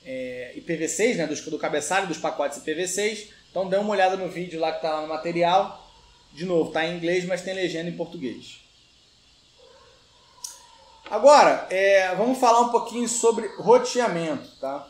é, IPv6, né, do, do cabeçalho dos pacotes IPv6. Então, dê uma olhada no vídeo lá que está lá no material. De novo, está em inglês, mas tem legenda em português. Agora, é, vamos falar um pouquinho sobre roteamento, tá?